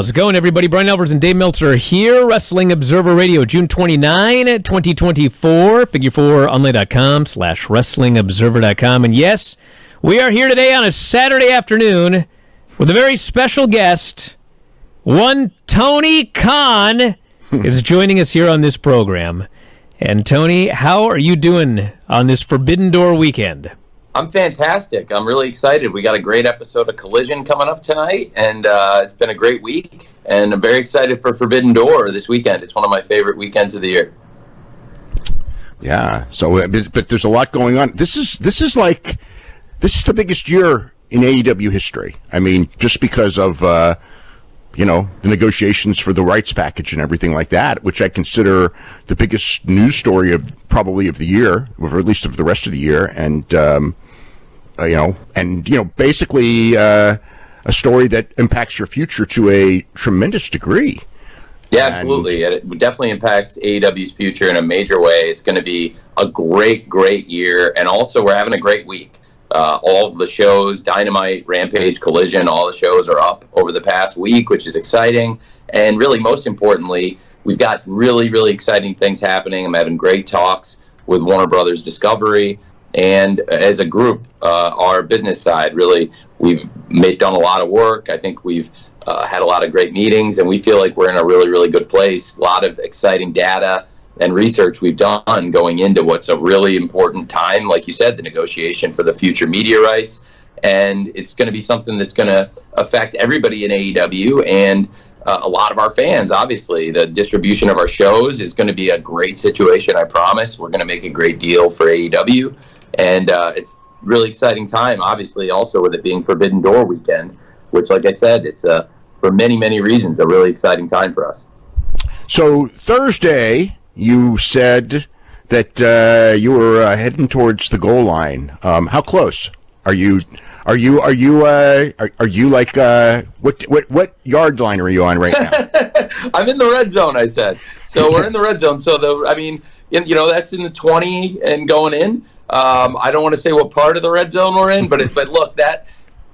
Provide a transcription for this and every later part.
How's it going, everybody? Bryan Alvarez and Dave Meltzer here. Wrestling Observer Radio, June 29, 2024. Figure4online.com slash wrestlingobserver.com. And yes, we are here today on a Saturday afternoon with a very special guest. One Tony Khan is joining us here on this program. And Tony, how are you doing on this Forbidden Door weekend? I'm fantastic. I'm really excited. We got a great episode of Collision coming up tonight, and uh, it's been a great week. And I'm very excited for Forbidden Door this weekend. It's one of my favorite weekends of the year. Yeah. So, uh, but, but there's a lot going on. This is this is like this is the biggest year in AEW history. I mean, just because of uh, you know the negotiations for the rights package and everything like that, which I consider the biggest news story of probably of the year, or at least of the rest of the year. And um, uh, you know, and you know, basically uh, a story that impacts your future to a tremendous degree. Yeah, absolutely. And it definitely impacts AEW's future in a major way. It's going to be a great, great year, and also we're having a great week. Uh, all the shows, Dynamite, Rampage, Collision, all the shows are up over the past week, which is exciting. And really, most importantly, we've got really, really exciting things happening. I'm having great talks with Warner Brothers Discovery. And as a group, uh, our business side, really, we've made, done a lot of work. I think we've uh, had a lot of great meetings, and we feel like we're in a really, really good place. A lot of exciting data and research we've done going into what's a really important time, like you said, the negotiation for the future media rights. And it's going to be something that's going to affect everybody in AEW and uh, a lot of our fans, obviously. The distribution of our shows is going to be a great situation, I promise. We're going to make a great deal for AEW. And uh, it's really exciting time, obviously, also with it being Forbidden Door weekend, which, like I said, it's uh, for many, many reasons a really exciting time for us. So Thursday, you said that uh, you were uh, heading towards the goal line. Um, how close are you? Are you are you uh, are, are you like uh, what what what yard line are you on right now? I'm in the red zone. I said so. We're in the red zone. So the I mean you know that's in the 20 and going in. Um, I don't want to say what part of the red zone we're in, but it, but look that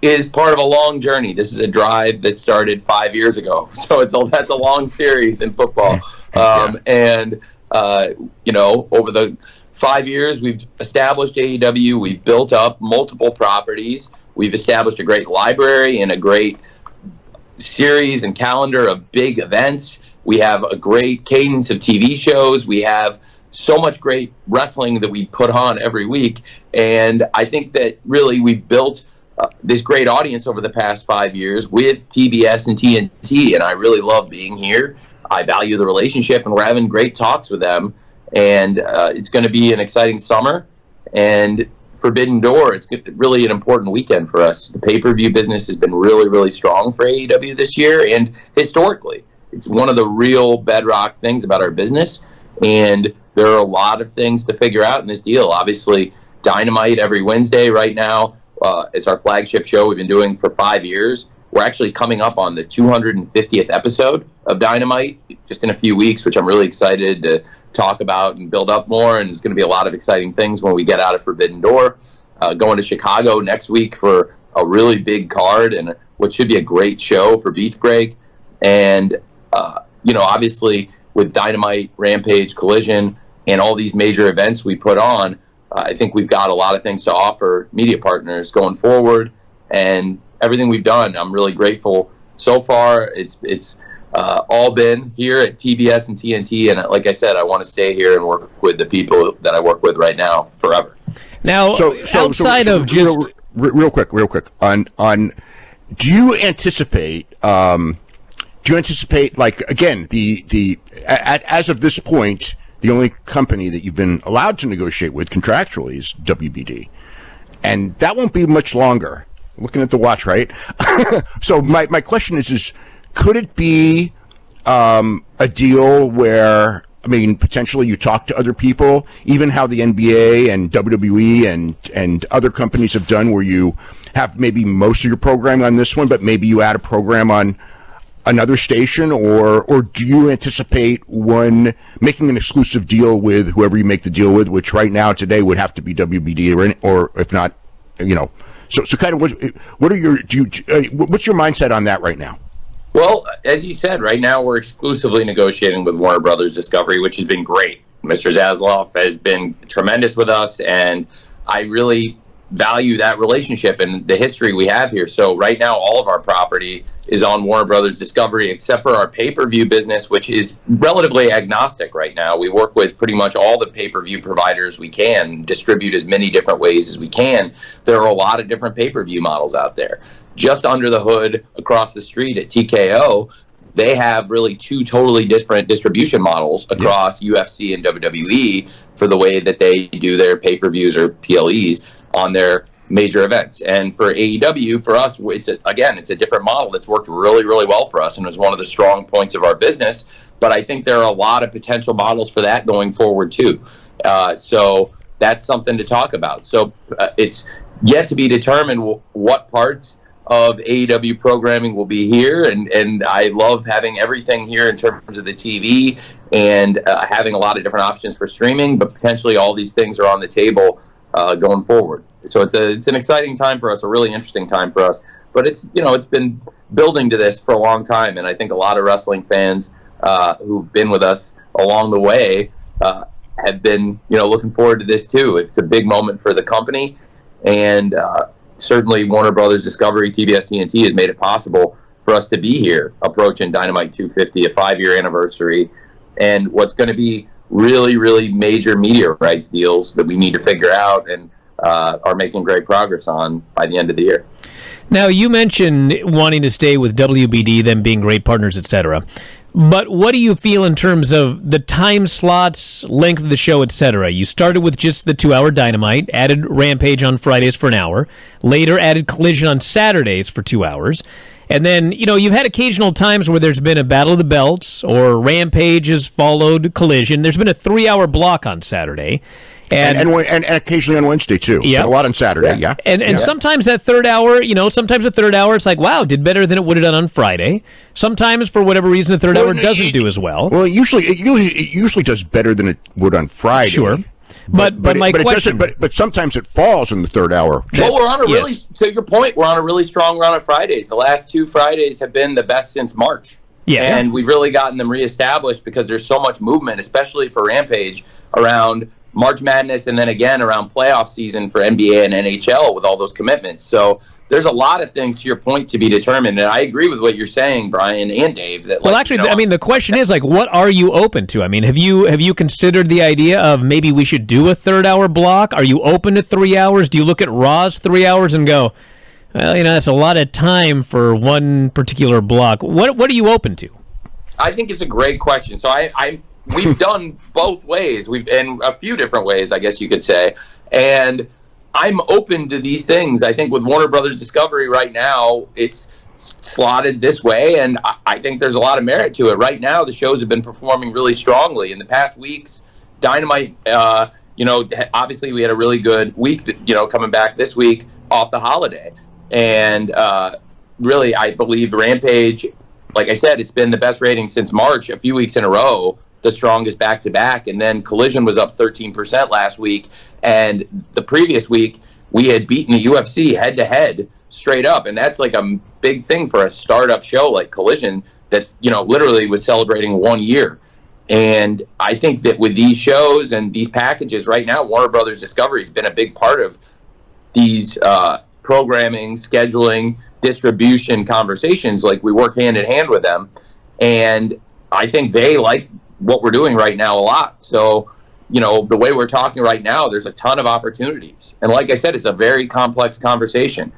is part of a long journey. This is a drive that started five years ago, so it's a, that's a long series in football. Um, yeah. And uh, you know, over the five years, we've established AEW. We've built up multiple properties. We've established a great library and a great series and calendar of big events. We have a great cadence of TV shows. We have so much great wrestling that we put on every week. And I think that really we've built uh, this great audience over the past five years with TBS and TNT. And I really love being here. I value the relationship, and we're having great talks with them. And uh, it's going to be an exciting summer. And Forbidden Door, it's really an important weekend for us. The pay per view business has been really, really strong for AEW this year, and historically, it's one of the real bedrock things about our business. And there are a lot of things to figure out in this deal. Obviously, Dynamite every Wednesday right now. Uh, it's our flagship show we've been doing for five years. We're actually coming up on the 250th episode of Dynamite just in a few weeks, which I'm really excited to talk about and build up more. And there's going to be a lot of exciting things when we get out of Forbidden Door. Uh, going to Chicago next week for a really big card and what should be a great show for Beach Break. And, uh, you know, obviously with Dynamite, Rampage, Collision, and all these major events we put on, uh, I think we've got a lot of things to offer media partners going forward. And everything we've done, I'm really grateful so far. It's it's uh, all been here at TBS and TNT, and like I said, I want to stay here and work with the people that I work with right now forever. Now, so, so outside so, of just real, real, quick, real quick on on, do you anticipate? Um, do you anticipate like again the the at, as of this point? The only company that you've been allowed to negotiate with contractually is WBD, and that won't be much longer. Looking at the watch, right? so my my question is is could it be um, a deal where I mean, potentially you talk to other people, even how the NBA and WWE and and other companies have done, where you have maybe most of your programming on this one, but maybe you add a program on another station, or or do you anticipate one making an exclusive deal with whoever you make the deal with, which right now today would have to be WBD, or, or if not, you know, so so kind of what what are your do you uh, what's your mindset on that right now? Well, as you said, right now we're exclusively negotiating with Warner Brothers Discovery, which has been great. Mr. Zaslav has been tremendous with us, and I really value that relationship and the history we have here. So right now, all of our property is on Warner Brothers Discovery, except for our pay-per-view business, which is relatively agnostic right now. We work with pretty much all the pay-per-view providers we can, distribute as many different ways as we can. There are a lot of different pay-per-view models out there. Just under the hood, across the street at TKO, they have really two totally different distribution models across yeah. UFC and WWE for the way that they do their pay-per-views or PLEs on their major events. And for AEW, for us, it's a, again, it's a different model that's worked really, really well for us and was one of the strong points of our business. But I think there are a lot of potential models for that going forward too. Uh, so that's something to talk about. So uh, it's yet to be determined w- what parts of AEW programming will be here, and and I love having everything here in terms of the TV and uh, having a lot of different options for streaming. But potentially, all these things are on the table uh, going forward. So it's a it's an exciting time for us, a really interesting time for us. But it's you know it's been building to this for a long time, and I think a lot of wrestling fans uh, who've been with us along the way uh, have been you know looking forward to this too. It's a big moment for the company, and uh, certainly Warner Brothers Discovery, TBS TNT has made it possible for us to be here approaching Dynamite 250, a five year anniversary, and what's going to be really, really major media rights deals that we need to figure out and uh, are making great progress on by the end of the year. Now, you mentioned wanting to stay with WBD, them being great partners, etc. But what do you feel in terms of the time slots, length of the show, etc.? You started with just the two-hour Dynamite, added Rampage on Fridays for an hour, later added Collision on Saturdays for two hours. And then, you know, you've had occasional times where there's been a Battle of the Belts or Rampage has followed Collision. There's been a three hour block on Saturday. And and, and, and, occasionally on Wednesday too. Yeah, a lot on Saturday. Yeah, yeah. and and yeah. sometimes that third hour, you know, sometimes the third hour, it's like wow, did better than it would have done on Friday. Sometimes for whatever reason, the third well, hour doesn't it, do as well. Well, usually it usually it usually does better than it would on Friday. Sure. But but, but my but question, but but sometimes it falls in the third hour. Well, we're on a really yes. to your point. We're on a really strong run of Fridays. The last two Fridays have been the best since March. Yes. and we've really gotten them reestablished because there's so much movement, especially for Rampage around March Madness, and then again around playoff season for NBA and NHL with all those commitments. So there's a lot of things to your point to be determined, and I agree with what you're saying, Bryan and Dave. That well, actually, you know, I mean, the question is like, what are you open to? I mean, have you have you considered the idea of maybe we should do a third hour block? Are you open to three hours? Do you look at Raw's three hours and go, well, you know, that's a lot of time for one particular block. What what are you open to? I think it's a great question. So I, I we've done both ways. We've in a few different ways, I guess you could say, and I'm open to these things. I think with Warner Brothers Discovery right now, it's slotted this way, and I think there's a lot of merit to it. Right now, the shows have been performing really strongly in the past weeks. Dynamite, uh, you know, obviously we had a really good week, you know, coming back this week off the holiday, and uh, really, I believe Rampage. Like I said, it's been the best rating since March, a few weeks in a row the strongest back to back. And then Collision was up 13% last week. And the previous week, we had beaten the UFC head to head straight up. And that's like a big thing for a startup show like Collision that's, you know, literally was celebrating one year. And I think that with these shows and these packages right now, Warner Brothers Discovery has been a big part of these uh, programming, scheduling, distribution conversations. Like we work hand in hand with them. And I think they like what we're doing right now a lot. So, you know, the way we're talking right now, there's a ton of opportunities. And like I said, it's a very complex conversation.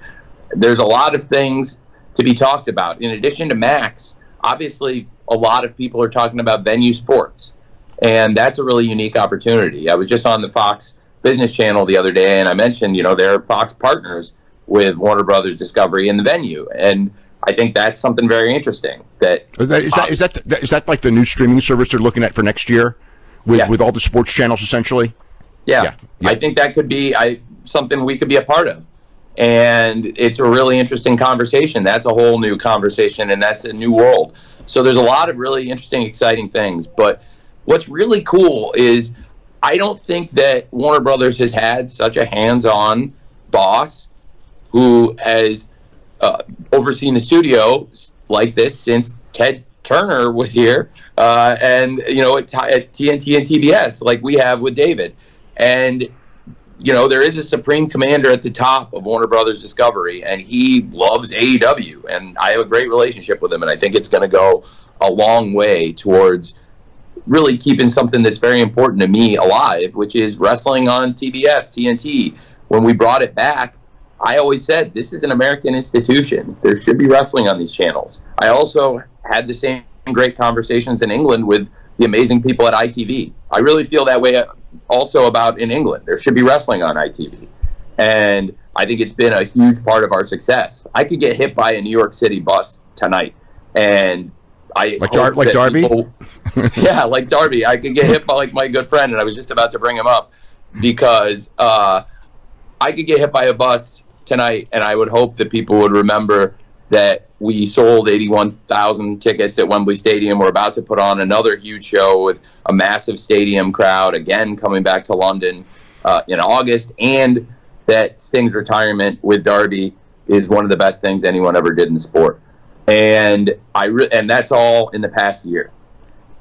There's a lot of things to be talked about. In addition to Max, obviously, a lot of people are talking about Venu Sports. And that's a really unique opportunity. I was just on the Fox Business Channel the other day, and I mentioned, you know, they're Fox partners with Warner Brothers Discovery in the Venu. And I think that's something very interesting. That is that is that, uh, is that, is that like the new streaming service they're looking at for next year, with yeah. with all the sports channels essentially. Yeah. yeah. yeah. I think that could be I, something we could be a part of, and it's a really interesting conversation. That's a whole new conversation, and that's a new world. So there's a lot of really interesting, exciting things. But what's really cool is I don't think that Warner Brothers has had such a hands-on boss who has uh, the studio like this since Ted Turner was here, uh, and you know at, at TNT and TBS, like we have with David, and you know, there is a supreme commander at the top of Warner Brothers Discovery, and he loves AEW, and I have a great relationship with him, and I think it's going to go a long way towards really keeping something that's very important to me alive, which is wrestling on TBS, TNT. When we brought it back, I always said this is an American institution. There should be wrestling on these channels. I also had the same great conversations in England with the amazing people at ITV. I really feel that way also about in England. There should be wrestling on ITV. And I think it's been a huge part of our success. I could get hit by a New York City bus tonight, and I like, Dar- like Darby. People, yeah, like Darby. I could get hit by like my good friend, and I was just about to bring him up because uh, I could get hit by a bus tonight, and I would hope that people would remember that we sold 81,000 tickets at Wembley Stadium. We're about to put on another huge show with a massive stadium crowd, again coming back to London uh, in August, and that Sting's retirement with Darby is one of the best things anyone ever did in the sport. And I re- and that's all in the past year.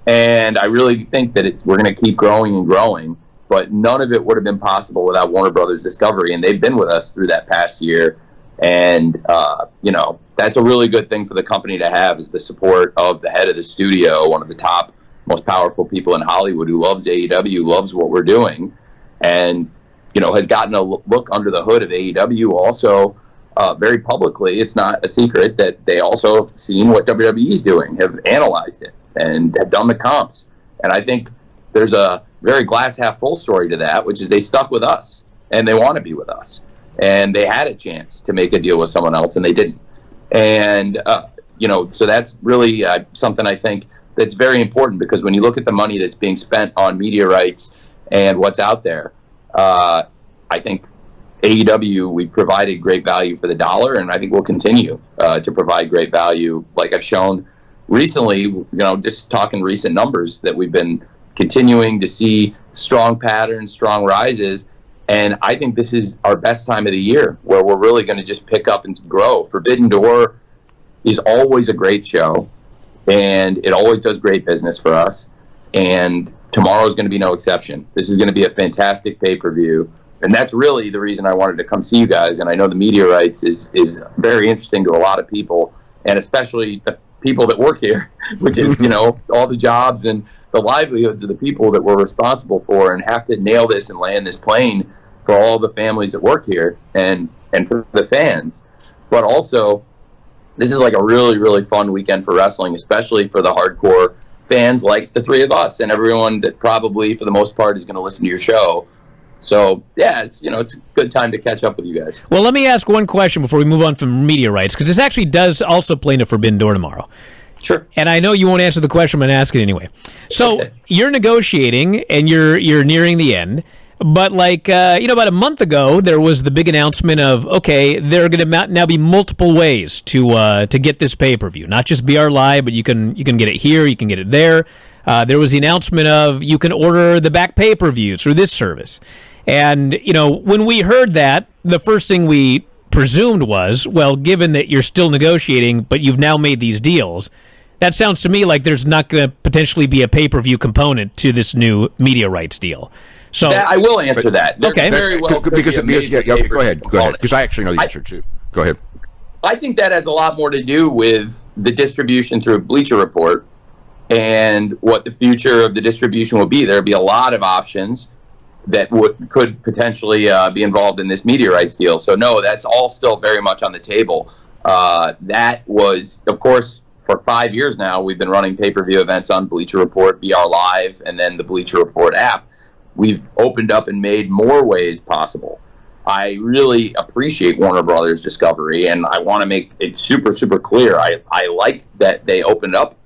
And I really think that it's we're going to keep growing and growing, but none of it would have been possible without Warner Brothers Discovery, and they've been with us through that past year. And uh, you know, that's a really good thing for the company to have is the support of the head of the studio, one of the top, most powerful people in Hollywood who loves AEW, loves what we're doing, and you know has gotten a look under the hood of AEW. Also, uh, very publicly, it's not a secret that they also have seen what WWE is doing, have analyzed it, and have done the comps. And I think there's a very glass half full story to that, which is they stuck with us and they want to be with us, and they had a chance to make a deal with someone else and they didn't. And, uh, you know, so that's really uh, something I think that's very important because when you look at the money that's being spent on media rights and what's out there, uh, I think AEW, we provided great value for the dollar, and I think we'll continue uh, to provide great value. Like I've shown recently, you know, just talking recent numbers that we've been continuing to see strong patterns, strong rises. And I think this is our best time of the year where we're really going to just pick up and grow. Forbidden Door is always a great show, and it always does great business for us. And tomorrow is going to be no exception. This is going to be a fantastic pay per view. And that's really the reason I wanted to come see you guys. And I know the media rights is, is very interesting to a lot of people, and especially the people that work here, which is, you know, all the jobs and the livelihoods of the people that we're responsible for and have to nail this and land this plane for all the families that work here and and for the fans. But also, this is like a really really fun weekend for wrestling, especially for the hardcore fans like the three of us and everyone that probably for the most part is going to listen to your show. So yeah, it's you know it's a good time to catch up with you guys. Well, let me ask one question before we move on from media rights because this actually does also play into Forbidden Door tomorrow. Sure. And I know you won't answer the question, but ask it anyway. So okay. you're negotiating and you're you're nearing the end. But like uh, you know, about a month ago, there was the big announcement of okay, there are going to now be multiple ways to uh, to get this pay per view, not just BR Live, but you can you can get it here, you can get it there. Uh, there was the announcement of you can order the back pay per view through this service, and you know when we heard that, the first thing we presumed was, well, given that you're still negotiating, but you've now made these deals, that sounds to me like there's not going to potentially be a pay per view component to this new media rights deal. So that, I will answer that. There okay, very well because, because yeah, yeah, okay, go ahead, go ahead, because I actually know the answer I, too. Go ahead. I think that has a lot more to do with the distribution through Bleacher Report and what the future of the distribution will be. There'll be a lot of options that would could potentially uh, be involved in this media rights deal. So no, that's all still very much on the table. Uh, that was, of course, for five years now. We've been running pay per view events on Bleacher Report, BR Live, and then the Bleacher Report app we've opened up and made more ways possible. I really appreciate Warner Brothers Discovery, and I want to make it super, super clear. I, I like that they opened up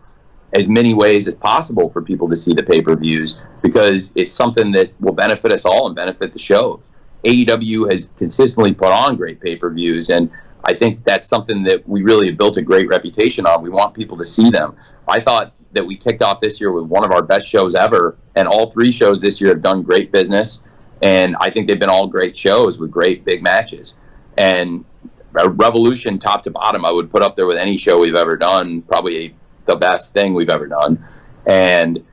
as many ways as possible for people to see the pay per views because it's something that will benefit us all and benefit the shows. AEW has consistently put on great pay per views, and I think that's something that we really built a great reputation on. We want people to see them. I thought that we kicked off this year with one of our best shows ever, and all three shows this year have done great business, and I think they've been all great shows with great big matches. And Revolution, top to bottom, I would put up there with any show we've ever done. Probably the best thing we've ever done, and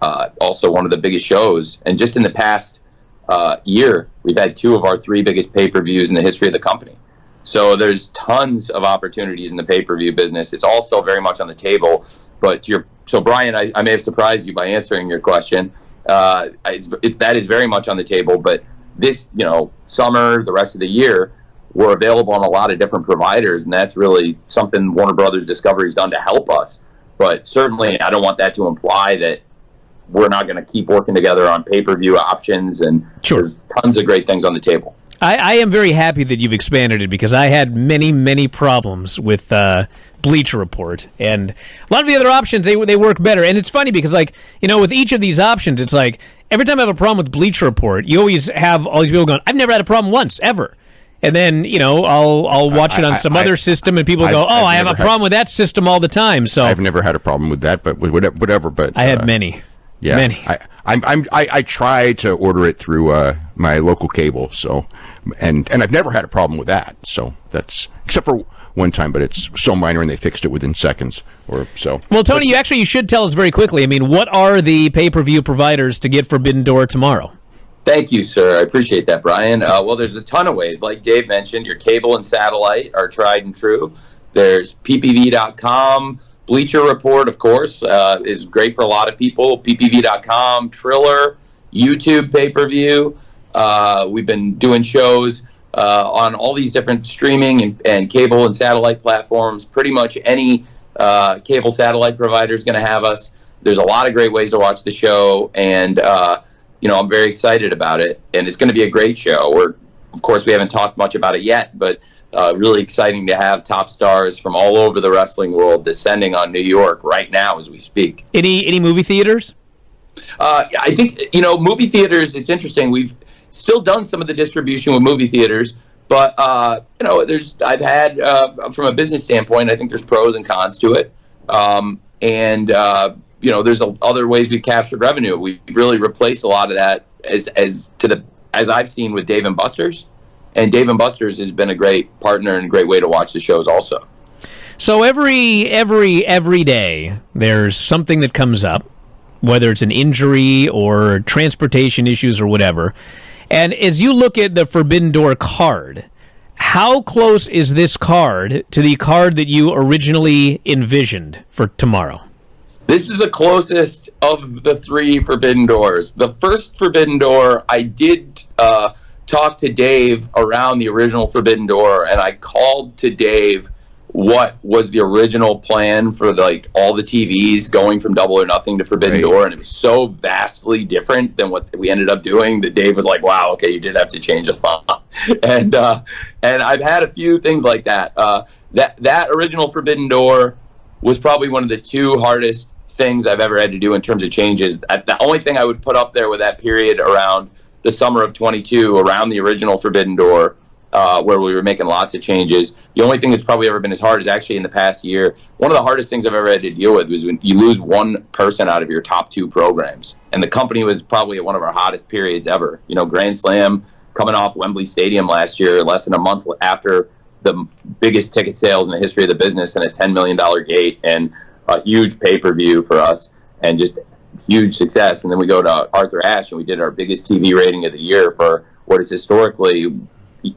uh, also one of the biggest shows. And just in the past uh, year, we've had two of our three biggest pay per views in the history of the company. So there's tons of opportunities in the pay per view business. It's all still very much on the table. But your so Bryan, I, I may have surprised you by answering your question. Uh, it, that is very much on the table. But this, you know, summer, the rest of the year, we're available on a lot of different providers, and that's really something Warner Brothers Discovery has done to help us. But certainly, I don't want that to imply that we're not going to keep working together on pay per view options, and sure. there's tons of great things on the table. I, I, am very happy that you've expanded it because I had many, many problems with uh, Bleacher Report, and a lot of the other options they they work better. And it's funny because, like, you know, with each of these options, it's like every time I have a problem with Bleacher Report, you always have all these people going, "I've never had a problem once ever." And then you know I'll I'll watch it on some I, other I, system, and people go, "Oh, I've i have a problem had, with that system all the time." So I've never had a problem with that, but whatever. But I had uh, many. Yeah, many. I, I'm, I'm, I, I try to order it through uh, my local cable. So, and and I've never had a problem with that. So that's except for one time, but it's so minor, and they fixed it within seconds or so. Well, Tony, but, you actually you should tell us very quickly. I mean, what are the pay per view providers to get Forbidden Door tomorrow? Thank you, sir. I appreciate that, Bryan. Uh, well, there's a ton of ways. Like Dave mentioned, your cable and satellite are tried and true. There's ppv.com Bleacher Report, of course, uh, is great for a lot of people. PPV.com, Triller, YouTube pay per view. Uh, we've been doing shows uh, on all these different streaming and, and, cable and satellite platforms. Pretty much any uh, cable satellite provider is going to have us. There's a lot of great ways to watch the show, and uh, you know I'm very excited about it. And it's going to be a great show. We're, of course, we haven't talked much about it yet, but uh, really exciting to have top stars from all over the wrestling world descending on New York right now as we speak. Any any movie theaters? Uh, I think you know movie theaters. It's interesting. We've still done some of the distribution with movie theaters, but uh, you know, there's I've had uh, from a business standpoint. I think there's pros and cons to it, um, and uh, you know, there's a, other ways we've captured revenue. We've really replaced a lot of that as as to the as I've seen with Dave and Buster's and Dave and Buster's has been a great partner and a great way to watch the shows also. So every every every day there's something that comes up, whether it's an injury or transportation issues or whatever. And as you look at the Forbidden Door card, how close is this card to the card that you originally envisioned for tomorrow? This is the closest of the three Forbidden Doors. The first Forbidden Door, I did uh, talked to Dave around the original Forbidden Door, and I called to Dave what was the original plan for like all the TVs going from Double or Nothing to Forbidden right. Door, and it was so vastly different than what we ended up doing that Dave was like, "Wow, okay, you did have to change a lot." and uh, and I've had a few things like that. Uh, that that original Forbidden Door was probably one of the two hardest things I've ever had to do in terms of changes. The only thing I would put up there with that period around the summer of 22 around the original Forbidden Door, uh, where we were making lots of changes. The only thing that's probably ever been as hard is actually in the past year. One of the hardest things I've ever had to deal with was when you lose one person out of your top two programs. And the company was probably at one of our hottest periods ever. You know, Grand Slam coming off Wembley Stadium last year, less than a month after the biggest ticket sales in the history of the business and a $10 million gate and a huge pay per view for us. And just huge success. And then we go to Arthur Ashe and we did our biggest TV rating of the year for what is historically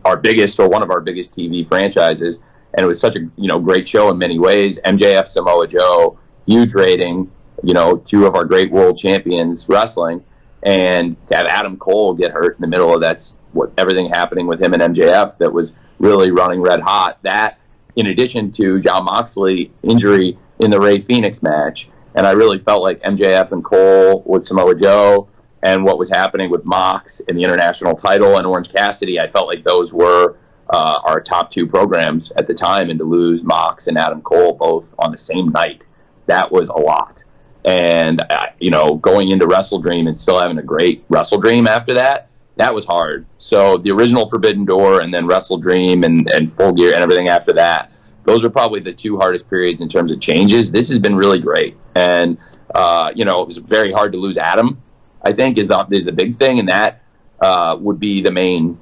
our biggest or one of our biggest TV franchises. And it was such a you know great show in many ways. MJF Samoa Joe, huge rating. You know, two of our great world champions wrestling, and to have Adam Cole get hurt in the middle of that, what everything happening with him and MJF that was really running red hot. That, in addition to Jon Moxley injury in the Rey Fenix match, and I really felt like MJF and Cole with Samoa Joe and what was happening with Mox and the international title and Orange Cassidy, I felt like those were uh, our top two programs at the time. And to lose Mox and Adam Cole both on the same night, that was a lot. And, uh, you know, going into Wrestle Dream and still having a great Wrestle Dream after that, that was hard. So the original Forbidden Door and then Wrestle Dream and, and Full Gear and everything after that those are probably the two hardest periods in terms of changes. This has been really great, and uh, you know it was very hard to lose Adam. I think is the is the big thing, and that uh, would be the main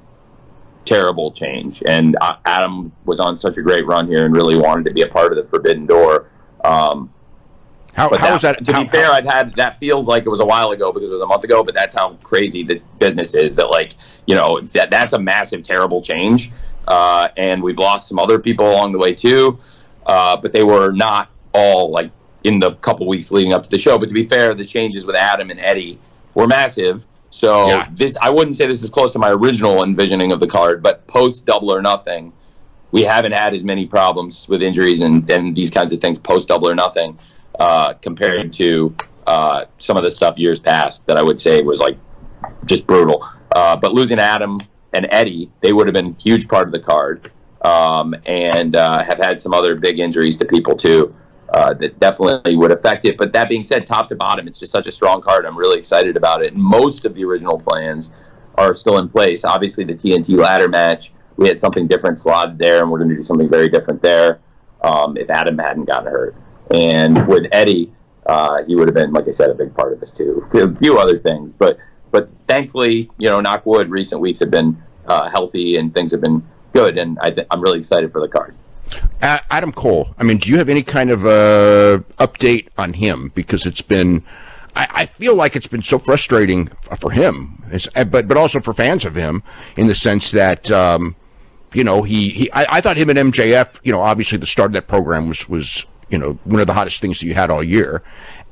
terrible change. And uh, Adam was on such a great run here and really wanted to be a part of the Forbidden Door. Um, How, how that, is that? To how- be fair, I've had that feels like it was a while ago because it was a month ago. But that's how crazy the business is. That like you know that that's a massive, terrible change. Uh, and we've lost some other people along the way too. Uh, but they were not all like in the couple weeks leading up to the show. But to be fair, the changes with Adam and Eddie were massive. So Yeah. this, I wouldn't say this is close to my original envisioning of the card, but post Double or Nothing, we haven't had as many problems with injuries and, and these kinds of things post Double or Nothing uh, compared to uh, some of the stuff years past that I would say was like just brutal. Uh, but losing Adam and Eddie, they would have been a huge part of the card, um, and uh, have had some other big injuries to people too. Uh, that definitely would affect it. But that being said, top to bottom, it's just such a strong card. I'm really excited about it. Most of the original plans are still in place. Obviously, the TNT ladder match, we had something different slotted there, and we're going to do something very different there um, if Adam hadn't gotten hurt. And with Eddie, uh, he would have been, like I said, a big part of this too. A few other things, but but thankfully, you know, knock wood, recent weeks have been uh, healthy and things have been good, and I I'm really excited for the card. Adam Cole. I mean, do you have any kind of uh, update on him? Because it's been, I, I feel like it's been so frustrating for him, It's- uh, but but also for fans of him, in the sense that um, you know he, he I, I thought him and MJF, you know, obviously the start of that program was was you know one of the hottest things that you had all year.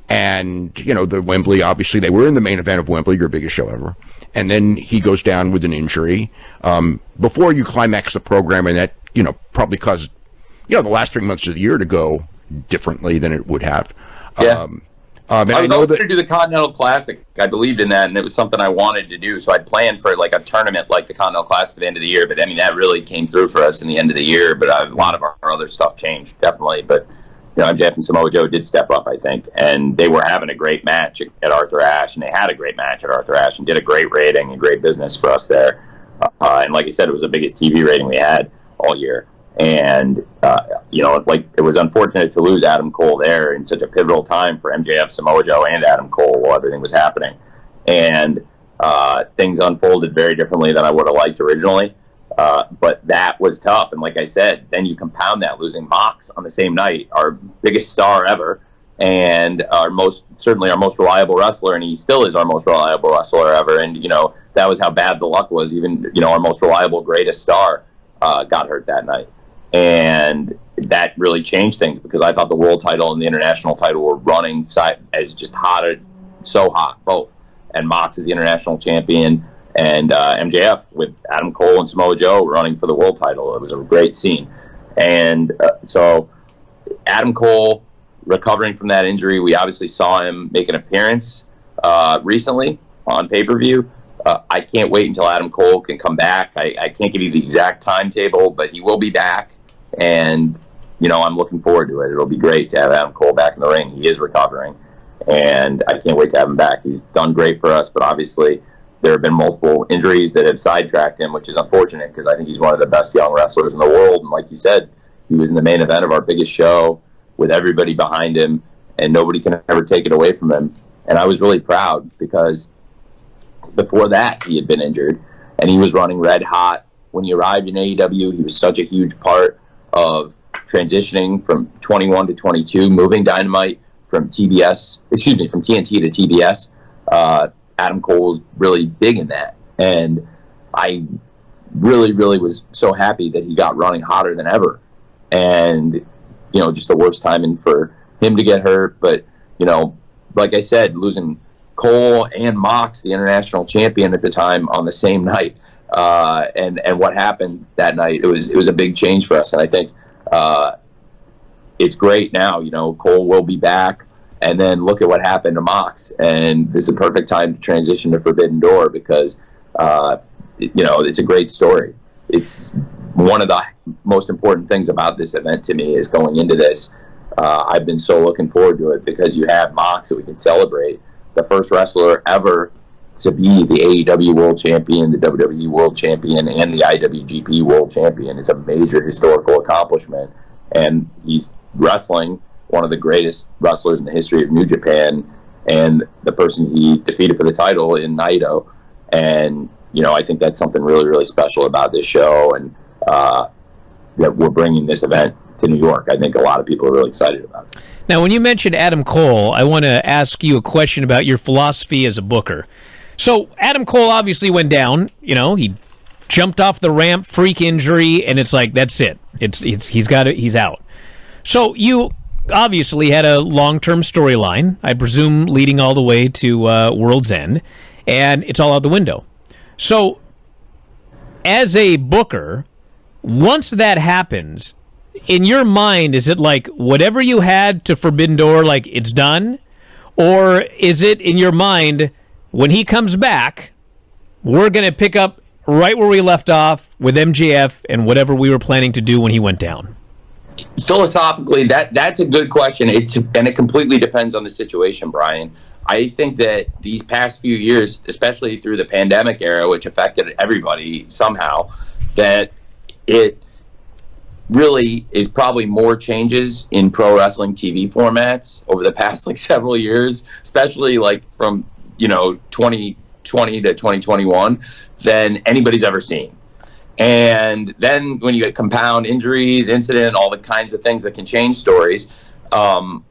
And, you know, the Wembley, obviously, they were in the main event of Wembley, your biggest show ever. And then he goes down with an injury. Um, before you climax the program, and that, you know, probably caused you know, the last three months of the year to go differently than it would have. Yeah. Um, um, I I, know that. to do the Continental Classic. I believed in that, and it was something I wanted to do. So I'd planned for like a tournament like the Continental Classic for the end of the year. But I mean, that really came through for us in the end of the year. But uh, a lot of our, our other stuff changed, definitely. But know, MJF and Samoa Joe did step up, I think, and they were having a great match at, at Arthur Ashe, and they had a great match at Arthur Ashe, and did a great rating and great business for us there. Uh, and like I said, it was the biggest TV rating we had all year. And uh, you know, like it was unfortunate to lose Adam Cole there in such a pivotal time for MJF, Samoa Joe, and Adam Cole while everything was happening. And uh, things unfolded very differently than I would have liked originally. Uh, but that was tough. And like I said, then you compound that losing Mox on the same night, our biggest star ever, and our most certainly our most reliable wrestler, and he still is our most reliable wrestler ever. And you know that was how bad the luck was. Even you know our most reliable, greatest star uh, got hurt that night, and that really changed things because I thought the world title and the international title were running side as just hot, so hot both. And Mox is the international champion, and uh, MJF with Adam Cole and Samoa Joe running for the world title. It was a great scene, and uh, so Adam Cole recovering from that injury. We obviously saw him make an appearance uh, recently on pay per view. Uh, I can't wait until Adam Cole can come back. I, I can't give you the exact timetable, but he will be back, and you know I'm looking forward to it. It'll be great to have Adam Cole back in the ring. He is recovering, and I can't wait to have him back. He's done great for us, but obviously there have been multiple injuries that have sidetracked him, which is unfortunate because I think he's one of the best young wrestlers in the world. And like you said, he was in the main event of our biggest show with everybody behind him, and nobody can ever take it away from him. And I was really proud because before that he had been injured, and he was running red hot. When he arrived in AEW, he was such a huge part of transitioning from 21 to 22, moving Dynamite from TBS, excuse me, from TNT to TBS. Uh, Adam Cole was really big in that, and I really, really was so happy that he got running hotter than ever. And you know, just the worst timing for him to get hurt. But you know, like I said, losing Cole and Mox, the international champion at the time, on the same night, uh, and and what happened that night, it was it was a big change for us. And I think uh, it's great now. You know, Cole will be back. And then look at what happened to Mox, and it's a perfect time to transition to Forbidden Door because, uh, you know, it's a great story. It's one of the most important things about this event to me is going into this. Uh, I've been so looking forward to it because you have Mox that we can celebrate. The first wrestler ever to be the AEW World Champion, the WWE World Champion, and the IWGP World Champion. It's a major historical accomplishment, and he's wrestling one of the greatest wrestlers in the history of New Japan, and the person he defeated for the title in Naito. And you know, I think that's something really, really special about this show, and uh, that we're bringing this event to New York. I think a lot of people are really excited about it. Now, when you mentioned Adam Cole, I want to ask you a question about your philosophy as a booker. So, Adam Cole obviously went down. You know, he jumped off the ramp, freak injury, and it's like that's it. It's, it's he's got it. He's out. So you obviously had a long-term storyline. I presume leading all the way to uh, World's End, and it's all out the window. So, as a booker, once that happens, in your mind, is it like whatever you had to Forbidden Door, like it's done? Or is it in your mind, when he comes back, we're going to pick up right where we left off with MJF and whatever we were planning to do when he went down? Philosophically, that that's a good question. It and it completely depends on the situation, Bryan. I think that these past few years, especially through the pandemic era, which affected everybody somehow, that it really is probably more changes in pro wrestling TV formats over the past like several years, especially like from you know 2020 to 2021 than anybody's ever seen. And then when you get compound injuries, incident, all the kinds of things that can change stories, um,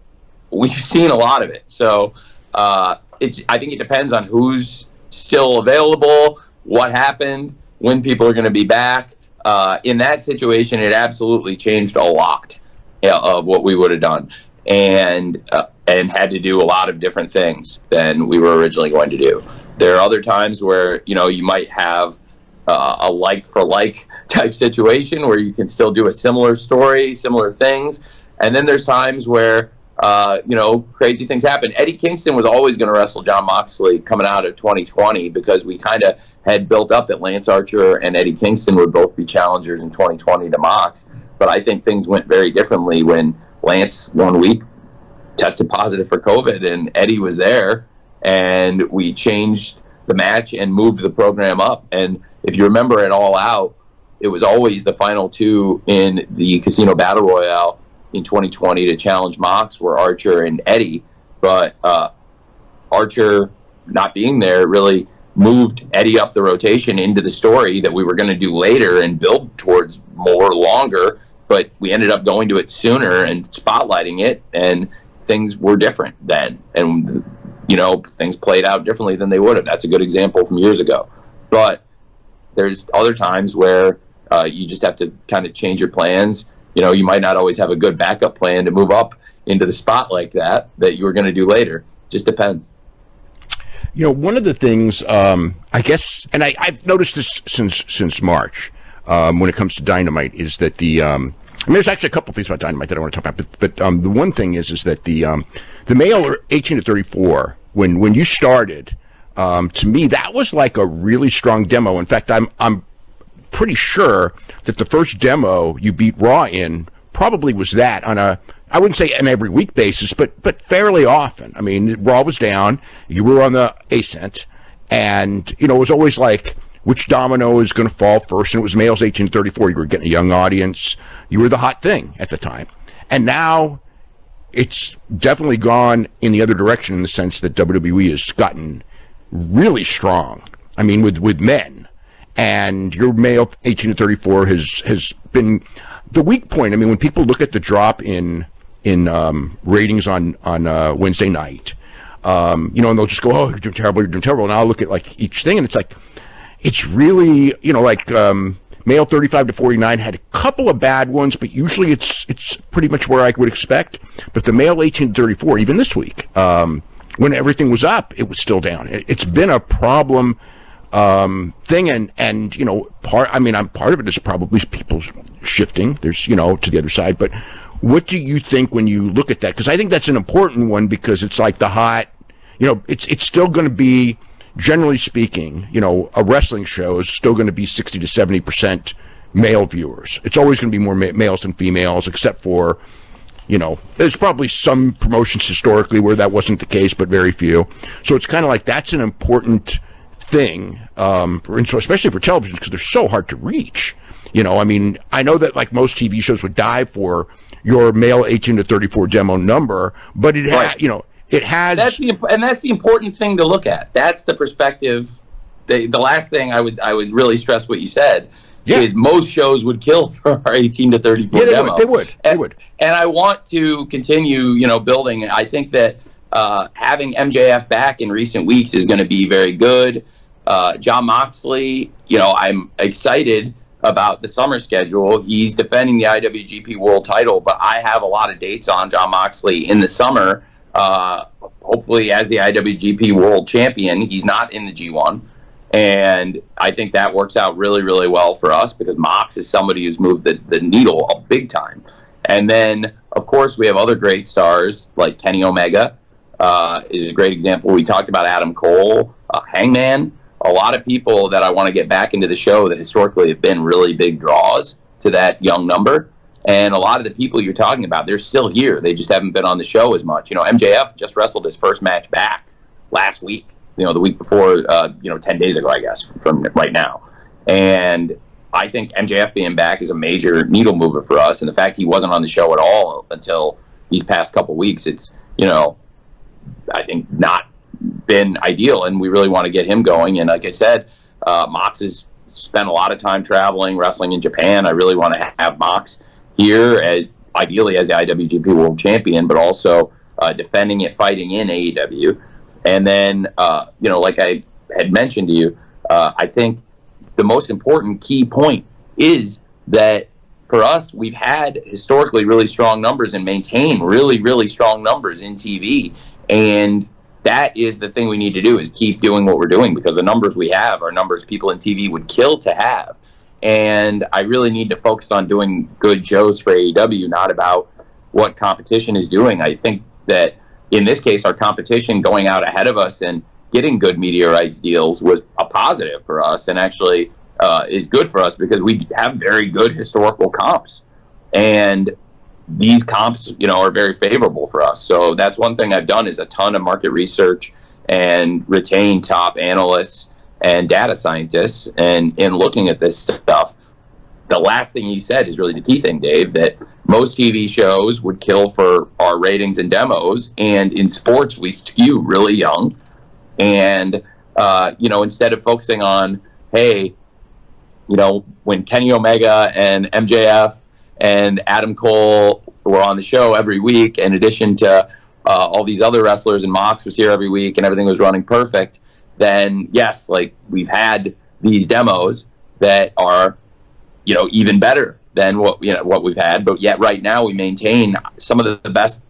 we've seen a lot of it. So uh, it, I think it depends on who's still available, what happened, when people are going to be back. Uh, in that situation, it absolutely changed a lot you know, of what we would have done, and uh, and had to do a lot of different things than we were originally going to do. There are other times where you know you might have uh, a like for like type situation where you can still do a similar story, similar things, and then there's times where uh, you know crazy things happen. Eddie Kingston was always going to wrestle Jon Moxley coming out of 2020 because we kind of had built up that Lance Archer and Eddie Kingston would both be challengers in 2020 to Mox. But I think things went very differently when Lance one week tested positive for COVID and Eddie was there, and we changed the match and moved the program up. And if you remember it all out, it was always the final two in the Casino Battle Royale in 2020 to challenge Mox were Archer and Eddie. But uh, Archer not being there really moved Eddie up the rotation into the story that we were going to do later and build towards more longer. But we ended up going to it sooner and spotlighting it, and things were different then. And, you know, things played out differently than they would have. That's a good example from years ago. But there's other times where uh, you just have to kind of change your plans. You know, you might not always have a good backup plan to move up into the spot like that that you were going to do later. Just depends. You know, one of the things um, I guess, and I, have noticed this since since March, um, when it comes to dynamite, is that the um, I mean, there's actually a couple things about dynamite that I want to talk about, but, but um, the one thing is is that the um, the male 18 to 34 when when you started, um, to me that was like a really strong demo. In fact, I'm I'm pretty sure that the first demo you beat Raw in probably was that on a I wouldn't say an every week basis, but but fairly often. I mean, Raw was down, you were on the ascent, and you know it was always like which domino is going to fall first, and it was males 1834. You were getting a young audience, you were the hot thing at the time, and now it's definitely gone in the other direction in the sense that WWE has gotten really strong. I mean, with with men, and your male 18 to 34 has has been the weak point. I mean, when people look at the drop in in um, ratings on on uh, Wednesday night. Um, you know, and they'll just go, "Oh, you're doing terrible, you're doing terrible." And I'll look at like each thing, and it's like, it's really, you know, like um, male 35 to 49 had a couple of bad ones, but usually it's it's pretty much where I would expect. But the male 18 to 34, even this week, um, when everything was up, it was still down. It, has been a problem um, thing, and and you know, part. I mean, I'm part of it is probably people shifting. There's you know to the other side, but what do you think when you look at that? Because I think that's an important one because it's like the hot, you know, it's it's still going to be, generally speaking, you know, a wrestling show is still going to be 60 to 70 percent male viewers. It's always going to be more ma- males than females, except for, you know, there's probably some promotions historically where that wasn't the case, but very few. So it's kind of like that's an important thing, um, for, especially for television because they're so hard to reach. You know, I mean, I know that like most TV shows would die for your male 18 to 34 demo number, but it right. you know, it has that's the and that's the important thing to look at. That's the perspective the, the last thing I would I would really stress what you said Yeah. is most shows would kill for our 18 to 34 Yeah, they demo. would. They would. They And, would. and I want to continue, you know, building. I think that uh, having MJF back in recent weeks is going to be very good. Uh, Jon Moxley, you know, I'm excited about the summer schedule. He's defending the IWGP World Title, but I have a lot of dates on Jon Moxley in the summer. Uh, hopefully, as the IWGP World Champion, he's not in the G1. And I think that works out really, really well for us because Mox is somebody who's moved the, the needle a big time. And then, of course, we have other great stars like Kenny Omega uh, is a great example. We talked about Adam Cole, uh, Hangman, a lot of people that I want to get back into the show that historically have been really big draws to that young number. And a lot of the people you're talking about, they're still here. They just haven't been on the show as much. You know, MJF just wrestled his first match back last week. You know, the week before, uh, you know, ten days ago, I guess, from right now. And I think MJF being back is a major needle mover for us. And the fact he wasn't on the show at all until these past couple weeks, it's you know, I think not been ideal, and we really want to get him going. And like I said, uh, Mox has spent a lot of time traveling, wrestling in Japan. I really want to have Mox here, as, ideally as the IWGP World Champion, but also uh, defending it, fighting in AEW. And then, uh, you know, like I had mentioned to you, uh, I think the most important key point is that for us, we've had historically really strong numbers and maintain really, really strong numbers in TV. And that is the thing we need to do is keep doing what we're doing because the numbers we have are numbers people in TV would kill to have. And I really need to focus on doing good shows for AEW, not about what competition is doing. I think that in this case, our competition going out ahead of us and getting good media rights deals was a positive for us and actually uh, is good for us because we have very good historical comps. And these comps, you know, are very favorable for us. So that's one thing I've done is a ton of market research and retain top analysts and data scientists and in looking at this stuff. The last thing you said is really the key thing, Dave, that most TV shows would kill for our ratings and demos, and in sports we skew really young. And uh, you know, instead of focusing on, hey, you know, when Kenny Omega and MJF and Adam Cole were on the show every week, in addition to uh, all these other wrestlers, and Mox was here every week, and everything was running perfect, then yes, like we've had these demos that are, you know, even better than what you know what we've had, but yet right now we maintain some of the best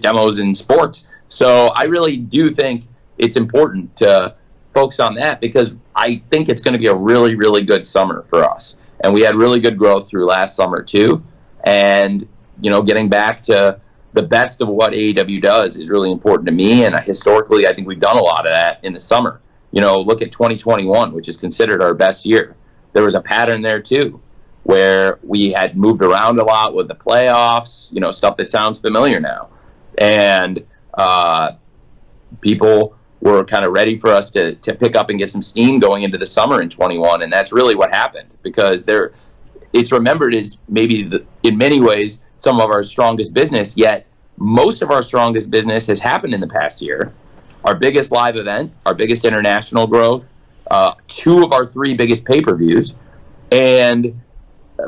demos in sports. So I really do think it's important to focus on that because I think it's going to be a really, really good summer for us. And we had really good growth through last summer too. And you know, getting back to the best of what AEW does is really important to me. And historically, I think we've done a lot of that in the summer. You know, look at 2021, which is considered our best year. There was a pattern there too, where we had moved around a lot with the playoffs. You know, stuff that sounds familiar now, and uh, people were kind of ready for us to, to pick up and get some steam going into the summer in 21 and that's really what happened because there it's remembered as maybe the, in many ways some of our strongest business yet most of our strongest business has happened in the past year our biggest live event our biggest international growth uh, two of our three biggest pay-per-views and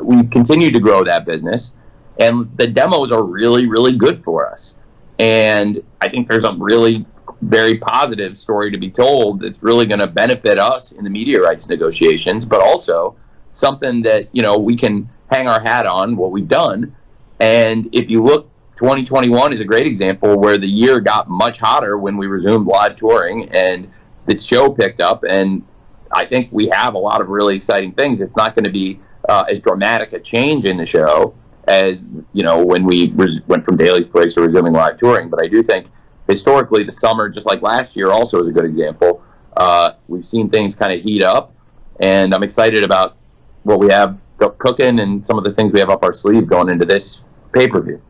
we've continued to grow that business and the demos are really really good for us and i think there's a really very positive story to be told that's really going to benefit us in the media rights negotiations, but also something that you know we can hang our hat on what we've done. And if you look, 2021 is a great example where the year got much hotter when we resumed live touring and the show picked up. And I think we have a lot of really exciting things. It's not going to be uh, as dramatic a change in the show as you know when we res- went from Daily's Place to resuming live touring, but I do think historically, the summer, just like last year, also is a good example. Uh, we've seen things kind of heat up, and I'm excited about what we have cooking and some of the things we have up our sleeve going into this pay per view.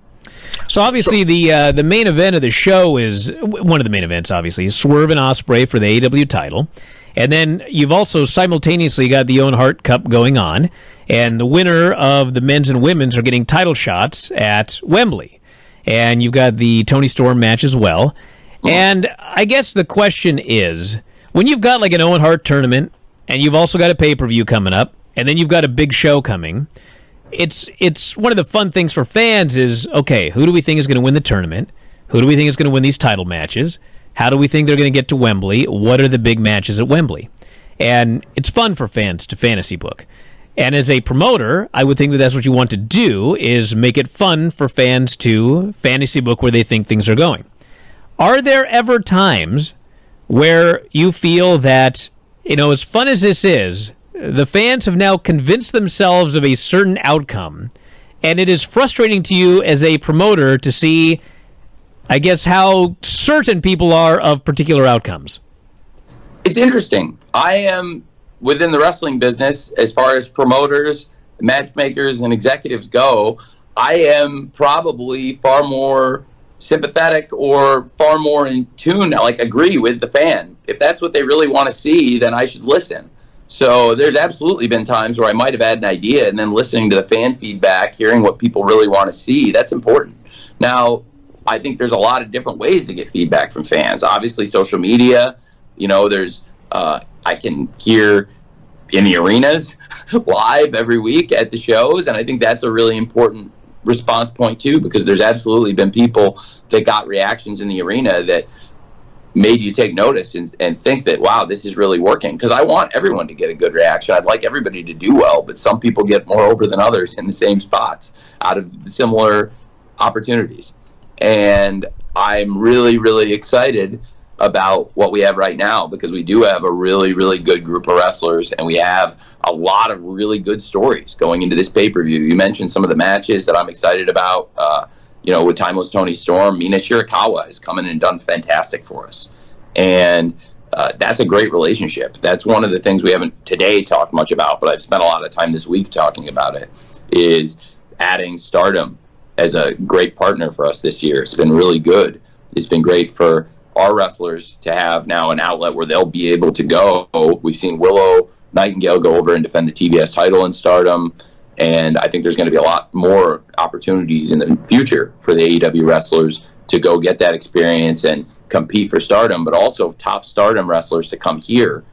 So obviously the uh, the main event of the show is one of the main events. Obviously, is Swerve and Osprey for the AW title, and then you've also simultaneously got the Owen Hart Cup going on, and the winner of the men's and women's are getting title shots at Wembley and you've got the Toni Storm match as well. And I guess the question is, when you've got like an Owen Hart tournament and you've also got a pay per view coming up, and then you've got a big show coming. It's it's one of the fun things for fans is okay, who do we think is going to win the tournament? Who do we think is going to win these title matches? How do we think they're going to get to Wembley? What are the big matches at Wembley? And it's fun for fans to fantasy book. And as a promoter, I would think that that's what you want to do is make it fun for fans to fantasy book where they think things are going. Are there ever times where you feel that, you know, as fun as this is, the fans have now convinced themselves of a certain outcome, and it is frustrating to you as a promoter to see, I guess, how certain people are of particular outcomes? It's interesting. I am within the wrestling business, as far as promoters, matchmakers, and executives go, I am probably far more sympathetic or far more in tune, like agree with the fan. If that's what they really want to see, then I should listen. So there's absolutely been times where I might have had an idea and then listening to the fan feedback, hearing what people really want to see, that's important. Now, I think there's a lot of different ways to get feedback from fans. Obviously, social media, you know, there's uh, I can hear in the arenas live every week at the shows, and I think that's a really important response point too, because there's absolutely been people that got reactions in the arena that made you take notice and, and think that wow this is really working. Because i want everyone to get a good reaction. I'd like everybody to do well but some people get more over than others in the same spots out of similar opportunities. And i'm really really excited about what we have right now because we do have a really, really good group of wrestlers and we have a lot of really good stories going into this pay per view. You mentioned some of the matches that I'm excited about. Uh, you know, with Timeless Toni Storm, Mina Shirakawa has come in and done fantastic for us. And uh, that's a great relationship. That's one of the things we haven't today talked much about, but I've spent a lot of time this week talking about it. Is adding Stardom as a great partner for us this year. It's been really good. It's been great for our wrestlers to have now an outlet where they'll be able to go. We've seen Willow Nightingale go over and defend the TBS title in Stardom, and I think there's going to be a lot more opportunities in the future for the AEW wrestlers to go get that experience and compete for Stardom, but also top Stardom wrestlers to come here,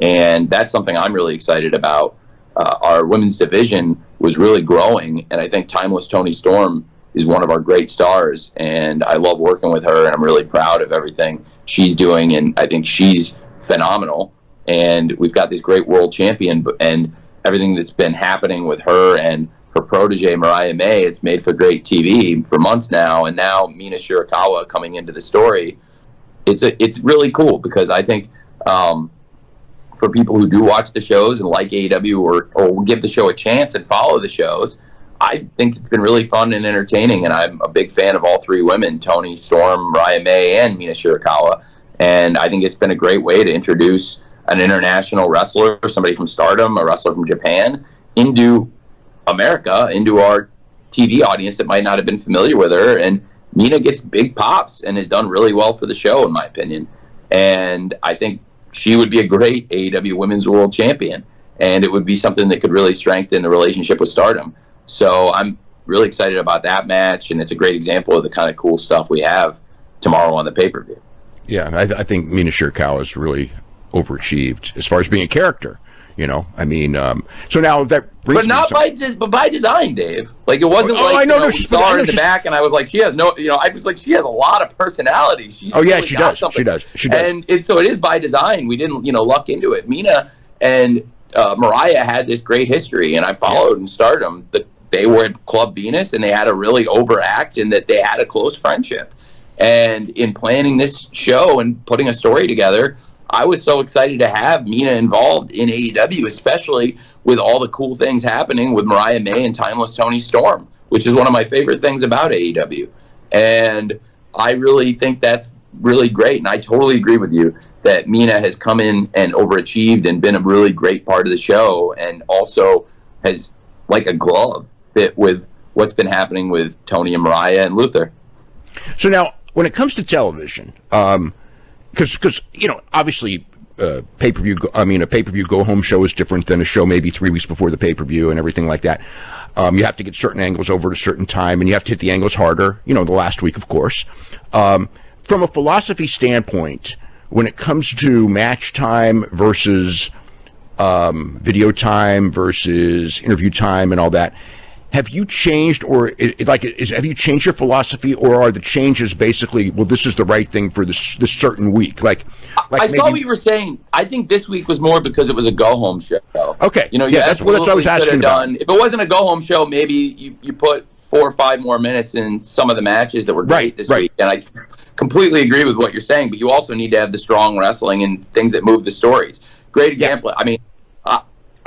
and that's something I'm really excited about. Uh, our women's division was really growing, and I think Timeless Toni Storm is one of our great stars, and I love working with her, and I'm really proud of everything she's doing, and I think she's phenomenal. And we've got this great world champion, and everything that's been happening with her and her protege Mariah May, it's made for great TV for months now, and now Mina Shirakawa coming into the story. It's a, it's really cool because I think um, for people who do watch the shows and like AEW or or give the show a chance and follow the shows, I think it's been really fun and entertaining, and I'm a big fan of all three women: Toni, Storm, Mariah May, and Mina Shirakawa. And I think it's been a great way to introduce an international wrestler, somebody from Stardom, a wrestler from Japan, into America, into our TV audience that might not have been familiar with her. And Mina gets big pops and has done really well for the show, in my opinion. And I think she would be a great AEW Women's World Champion, and it would be something that could really strengthen the relationship with Stardom. So I'm really excited about that match, and it's a great example of the kind of cool stuff we have tomorrow on the pay per view. Yeah, I, I, think Mina Shirakawa is really overachieved as far as being a character. You know, I mean, um, so now that but not by des- but by design, Dave. Like it wasn't oh, like I know, you know, no, she's star in the back, and I was like, she has no, you know, I was like, she has a lot of personality. She's oh yeah, really she does, something. she does, she does, and it, so it is by design. We didn't, you know, luck into it. Mina and uh, Mariah had this great history, and I followed yeah. and Stardom. The they were at Club Venus and they had to really overact in that they had a close friendship. And in planning this show and putting a story together, I was so excited to have Mina involved in AEW, especially with all the cool things happening with Mariah May and Timeless Toni Storm, which is one of my favorite things about AEW. And I really think that's really great. And I totally agree with you that Mina has come in and overachieved and been a really great part of the show and also has, like a glove, fit with what's been happening with Toni and Mariah and Luther. So now, when it comes to television, because um, because you know obviously uh, pay per view. I mean, a pay per view go home show is different than a show maybe three weeks before the pay per view and everything like that. Um, you have to get certain angles over at a certain time, and you have to hit the angles harder. You know, the last week, of course. Um, from a philosophy standpoint, when it comes to match time versus um, video time versus interview time and all that. Have you changed, or like, is, have you changed your philosophy, or are the changes basically, well, this is the right thing for this this certain week? Like, like I saw what you were saying. I think this week was more because it was a go home show. Okay, you know, yeah, that's what, that's what I was asking done. If it wasn't a go home show, maybe you, you put four or five more minutes in some of the matches that were great right, this right. week. And I completely agree with what you're saying, but you also need to have the strong wrestling and things that move the stories. Great example. Yeah. I mean,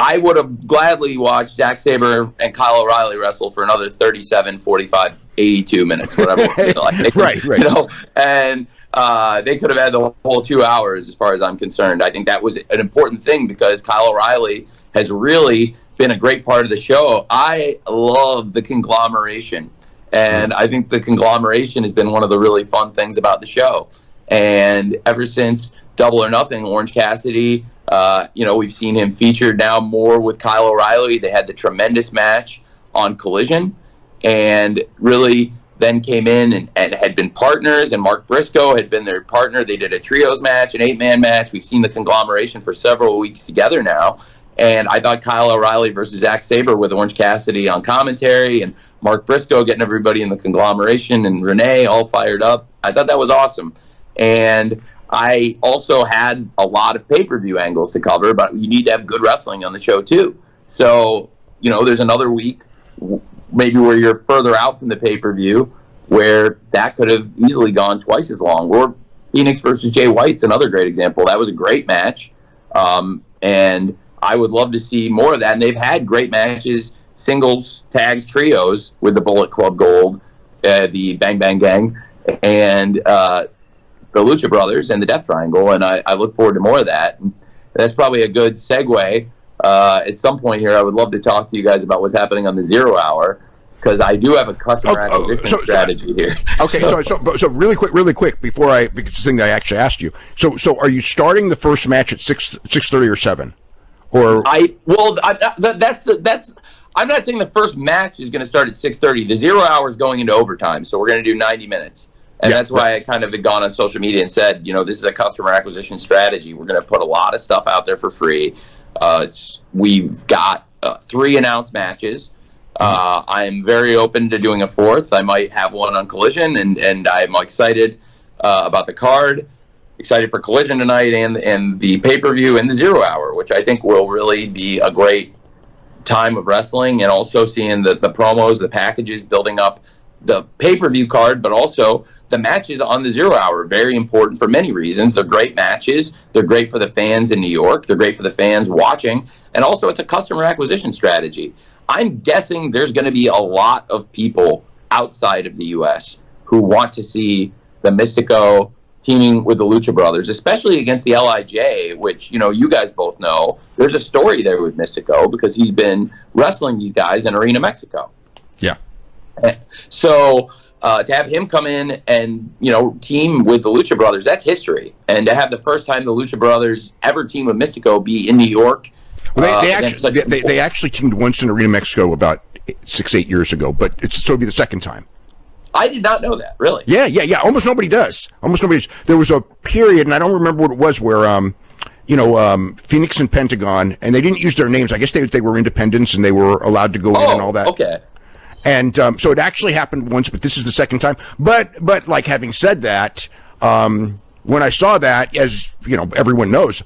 I would have gladly watched Zack Sabre and Kyle O'Reilly wrestle for another 37, 45, 82 minutes, whatever. like, right, right. You know, and uh, they could have had the whole two hours, as far as I'm concerned. I think that was an important thing because Kyle O'Reilly has really been a great part of the show. I love the conglomeration, and I think the conglomeration has been one of the really fun things about the show. And ever since Double or Nothing, Orange Cassidy uh, you know, we've seen him featured now more with Kyle O'Reilly. They had the tremendous match on Collision, and really then came in and, and, had been partners. And Mark Briscoe had been their partner. They did a trios match, an eight man match. We've seen the conglomeration for several weeks together now. And I thought Kyle O'Reilly versus Zack Sabre with Orange Cassidy on commentary and Mark Briscoe getting everybody in the conglomeration and Renee all fired up. I thought that was awesome. And I also had a lot of pay per view angles to cover, but you need to have good wrestling on the show too. So, you know, there's another week, maybe where you're further out from the pay per view, where that could have easily gone twice as long. Or Fenix versus Jay White's another great example. That was a great match. Um, and I would love to see more of that. And they've had great matches, singles, tags, trios with the Bullet Club Gold, uh, the Bang Bang Gang, and uh, the Lucha Brothers and the Death Triangle, and I, I look forward to more of that. And that's probably a good segue. Uh, at some point here, I would love to talk to you guys about what's happening on the Zero Hour because I do have a customer oh, oh so, strategy so, here. Okay, so, so, so really quick, really quick before I because the thing I actually asked you. So so are you starting the first match at six six thirty or seven? Or I well I, that, that's that's I'm not saying the first match is going to start at six thirty. The zero hour is going into overtime, so we're going to do ninety minutes. And yeah, that's why I kind of had gone on social media and said, you know, this is a customer acquisition strategy. We're going to put a lot of stuff out there for free. Uh, we've got uh, three announced matches. Uh, I'm very open to doing a fourth. I might have one on Collision, and, and I'm excited uh, about the card. Excited for Collision tonight and and the pay per view and the Zero Hour, which I think will really be a great time of wrestling, and also seeing the the promos, the packages, building up the pay per view card, but also the matches on the zero hour are very important for many reasons. They're great matches. They're great for the fans in New York. They're great for the fans watching. And also, it's a customer acquisition strategy. I'm guessing there's going to be a lot of people outside of the U.S. who want to see the Mistico teaming with the Lucha Brothers, especially against the LIJ, which, you know, you guys both know. There's a story there with Mistico because he's been wrestling these guys in Arena Mexico. Yeah. Eh, so uh, to have him come in and you know team with the Lucha Brothers, that's history. And to have the first time the Lucha Brothers ever team with Mistico be in New York. Well, they, uh, they actually they, they, they, actually teamed once in Arena Mexico about six eight years ago, but it's so be the second time. I did not know that. Really? Yeah, yeah, yeah. Almost nobody does. Almost nobody. Does. There was a period, and I don't remember what it was, where um, you know, um, Fenix and Pentagon, and they didn't use their names. I guess they they were independents and they were allowed to go oh, in and all that. Okay. And um, so it actually happened once, but this is the second time. But but like having said that, um, when I saw that, as you know, everyone knows,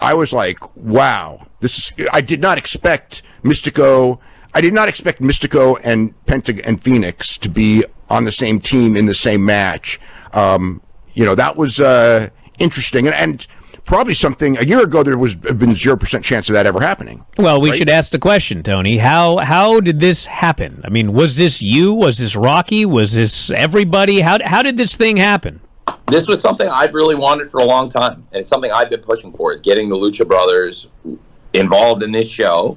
I was like, wow, this is. I did not expect Mistico. I did not expect Mistico and Pentag and Fenix to be on the same team in the same match. Um, you know, that was uh, interesting, and, and probably something a year ago there was been zero percent chance of that ever happening. Well, we right? should ask the question, Tony. How how did this happen? I mean, was this you? Was this Rocky? Was this everybody? How how did this thing happen? This was something I've really wanted for a long time, and it's something I've been pushing for is getting the Lucha Brothers involved in this show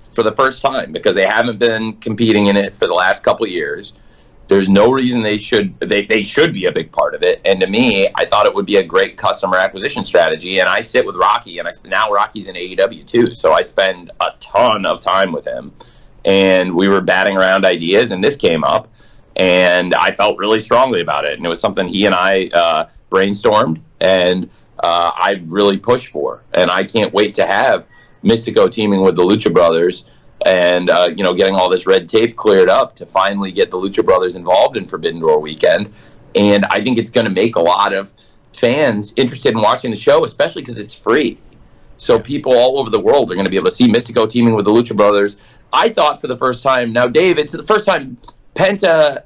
for the first time because they haven't been competing in it for the last couple years. There's no reason they should they, they should be a big part of it. And to me, I thought it would be a great customer acquisition strategy. And I sit with Rocky, and I now Rocky's in AEW too, so I spend a ton of time with him. And we were batting around ideas, and this came up, and I felt really strongly about it. And it was something he and I uh, brainstormed, and uh, I've really pushed for, and I can't wait to have Mistico teaming with the Lucha Brothers and uh, you know getting all this red tape cleared up to finally get the Lucha Brothers involved in Forbidden Door weekend. And I think it's going to make a lot of fans interested in watching the show, especially because it's free. So people all over the world are going to be able to see Mistico teaming with the Lucha Brothers. I thought for the first time. Now, Dave, it's the first time Penta,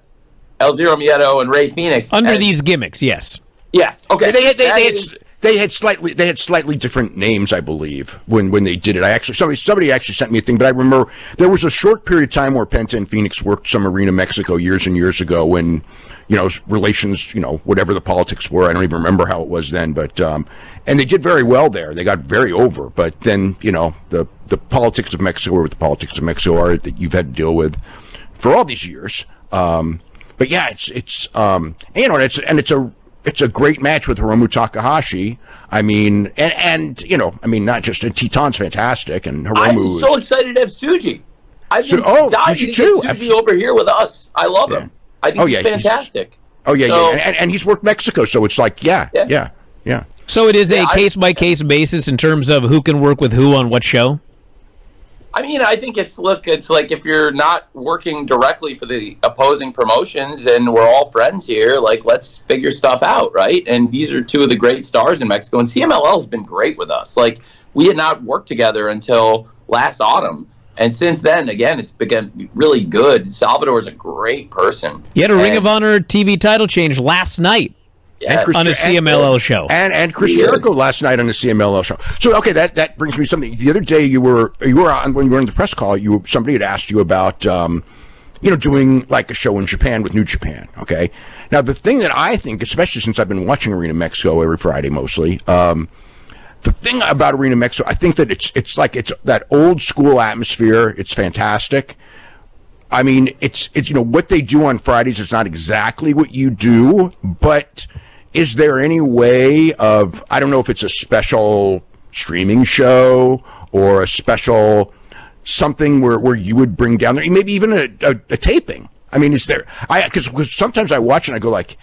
El Zero Miedo, and Rey Fenix Under and- these gimmicks, yes. Yes. Okay. They had they, they, is- they had slightly they had slightly different names, I believe, when when they did it. I actually somebody somebody actually sent me a thing, but I remember there was a short period of time where Penta and Fenix worked some arena Mexico years and years ago when you know relations, you know, whatever the politics were. I don't even remember how it was then, but um, and they did very well there. They got very over, but then you know the the politics of Mexico or the politics of Mexico are that you've had to deal with for all these years. Um, but yeah, it's it's um, you know, and it's and it's a it's a great match with Hiromu Takahashi. I mean, and and you know, I mean, not just and Titan's fantastic, and Hiromu. I'm is- so excited to have Suji. I've Su- been oh, dying Suji to get. Suji Absolutely. over here with us. I love him. I think Oh, he's yeah, he's- fantastic. oh yeah, So- yeah, and, and he's worked Mexico, so it's like yeah, Yeah. yeah, yeah. So it is a Yeah, I- case by case basis in terms of who can work with who on what show. I mean, I think it's look. It's like if you're not working directly for the opposing promotions, and we're all friends here. Like, let's figure stuff out, right? And these are two of the great stars in Mexico, and CMLL has been great with us. Like, we had not worked together until last autumn, and since then, again, it's been really good. Salvador's a great person. You had a Ring of Honor TV title change last night yes. Chris- on a and- CMLL show. And and Chris Yeah. Jericho last night on the CMLL show. So okay, that that brings me something. The other day you were you were on when you were in the press call. You somebody had asked you about um, you know doing like a show in Japan with New Japan. Okay, now the thing that I think, especially since I've been watching Arena Mexico every Friday mostly. Um, the thing about Arena Mexico, I think that it's it's like it's that old school atmosphere. It's fantastic. I mean, it's it's you know what they do on Fridays. It's not exactly what you do, but is there any way of I don't know if it's a special streaming show or a special something where, where you would bring down there, maybe even a, a, a taping. I mean, is there? I because sometimes I watch and I go like,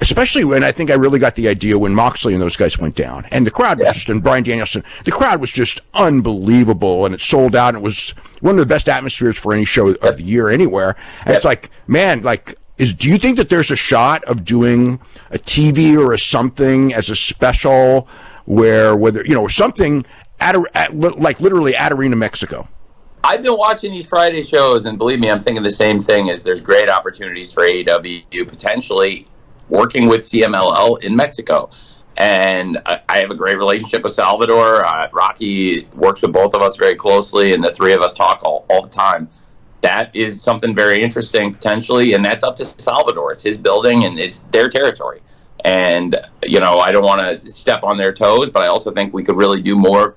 especially when I think I really got the idea when Moxley and those guys went down, and the crowd was just and Bryan Danielson, the crowd was just unbelievable, and it sold out, and it was one of the best atmospheres for any show of the year anywhere. And it's like, man, like. Is do you think that there's a shot of doing a TV or a something as a special where whether you know something at, at like literally at Arena Mexico? I've been watching these Friday shows, and believe me, I'm thinking the same thing. Is there's great opportunities for AEW potentially working with CMLL in Mexico, and I, I have a great relationship with Salvador. Uh, Rocky works with both of us very closely, and the three of us talk all, all the time. That is something very interesting potentially, and that's up to Salvador. It's his building, and it's their territory. And you know, I don't want to step on their toes, but I also think we could really do more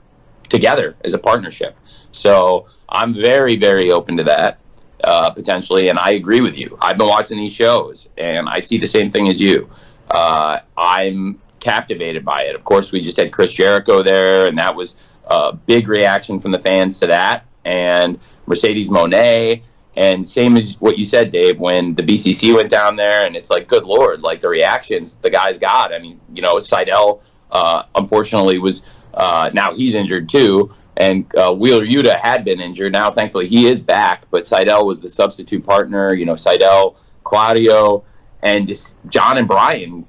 together as a partnership. So I'm very, very open to that uh, potentially, and I agree with you. I've been watching these shows, and I see the same thing as you. Uh, I'm captivated by it. Of course, we just had Chris Jericho there, and that was a big reaction from the fans to that, and Mercedes Moné. And same as what you said, Dave, when the BCC went down there, and it's like, good lord, like the reactions the guys got. I mean, you know, Seidel, uh, unfortunately, was uh, now he's injured too, and uh, Wheeler Yuta had been injured. Now, thankfully, he is back, but Seidel was the substitute partner. You know, Seidel, Claudio, and Jon and Bryan.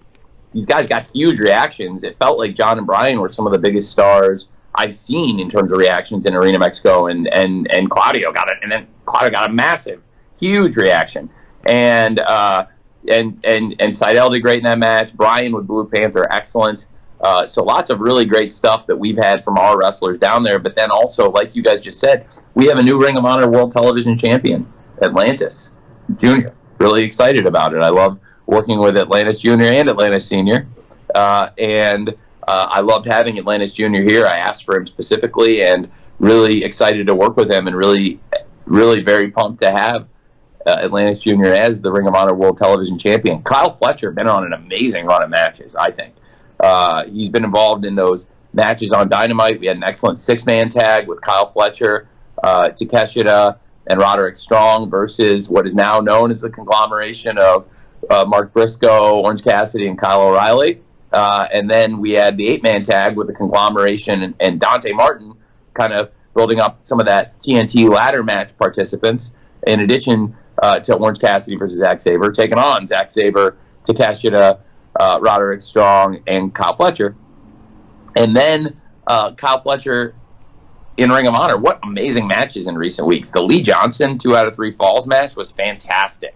These guys got huge reactions. It felt like Jon and Bryan were some of the biggest stars I've seen in terms of reactions in Arena Mexico, and and and Claudio got it, and then Claudio got a massive, huge reaction, and uh, and and and Seidel did great in that match. Bryan with Blue Panther, excellent. Uh, so lots of really great stuff that we've had from our wrestlers down there. But then also, like you guys just said, we have a new Ring of Honor World Television Champion, Atlantis Junior. Really excited about it. I love working with Atlantis Junior and Atlantis Senior, uh, and uh, I loved having Atlantis Junior here. I asked for him specifically, and really excited to work with him, and really, really very pumped to have uh, Atlantis Jr. as the Ring of Honor World Television Champion. Kyle Fletcher been on an amazing run of matches. I think uh, he's been involved in those matches on Dynamite. We had an excellent six man tag with Kyle Fletcher, uh, Takeshita, and Roderick Strong versus what is now known as the conglomeration of uh, Mark Briscoe, Orange Cassidy, and Kyle O'Reilly. Uh, and then we had the eight man tag with the conglomeration and, and Dante Martin kind of building up some of that TNT ladder match participants, in addition uh, to Orange Cassidy versus Zack Sabre, taking on Zack Sabre, Takeshita, uh, Roderick Strong, and Kyle Fletcher. And then uh, Kyle Fletcher in Ring of Honor. What amazing matches in recent weeks. The Lee Johnson two out of three falls match was fantastic.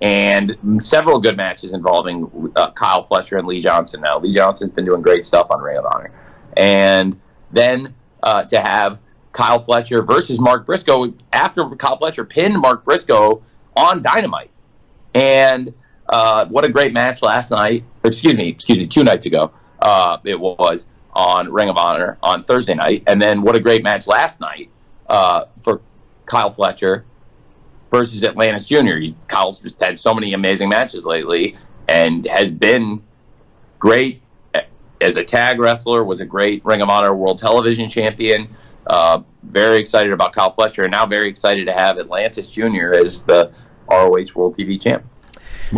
And several good matches involving uh, Kyle Fletcher and Lee Johnson now. Lee Johnson's been doing great stuff on Ring of Honor. And then uh, to have Kyle Fletcher versus Mark Briscoe after Kyle Fletcher pinned Mark Briscoe on Dynamite. And uh, what a great match last night. Excuse me, excuse me, two nights ago. Uh, it was on Ring of Honor on Thursday night, and then what a great match last night uh, for Kyle Fletcher versus Atlantis Jr. Kyle's just had so many amazing matches lately, and has been great as a tag wrestler. Was a great Ring of Honor World Television Champion. Uh, very excited about Kyle Fletcher, and now very excited to have Atlantis Jr. as the ROH World TV Champ.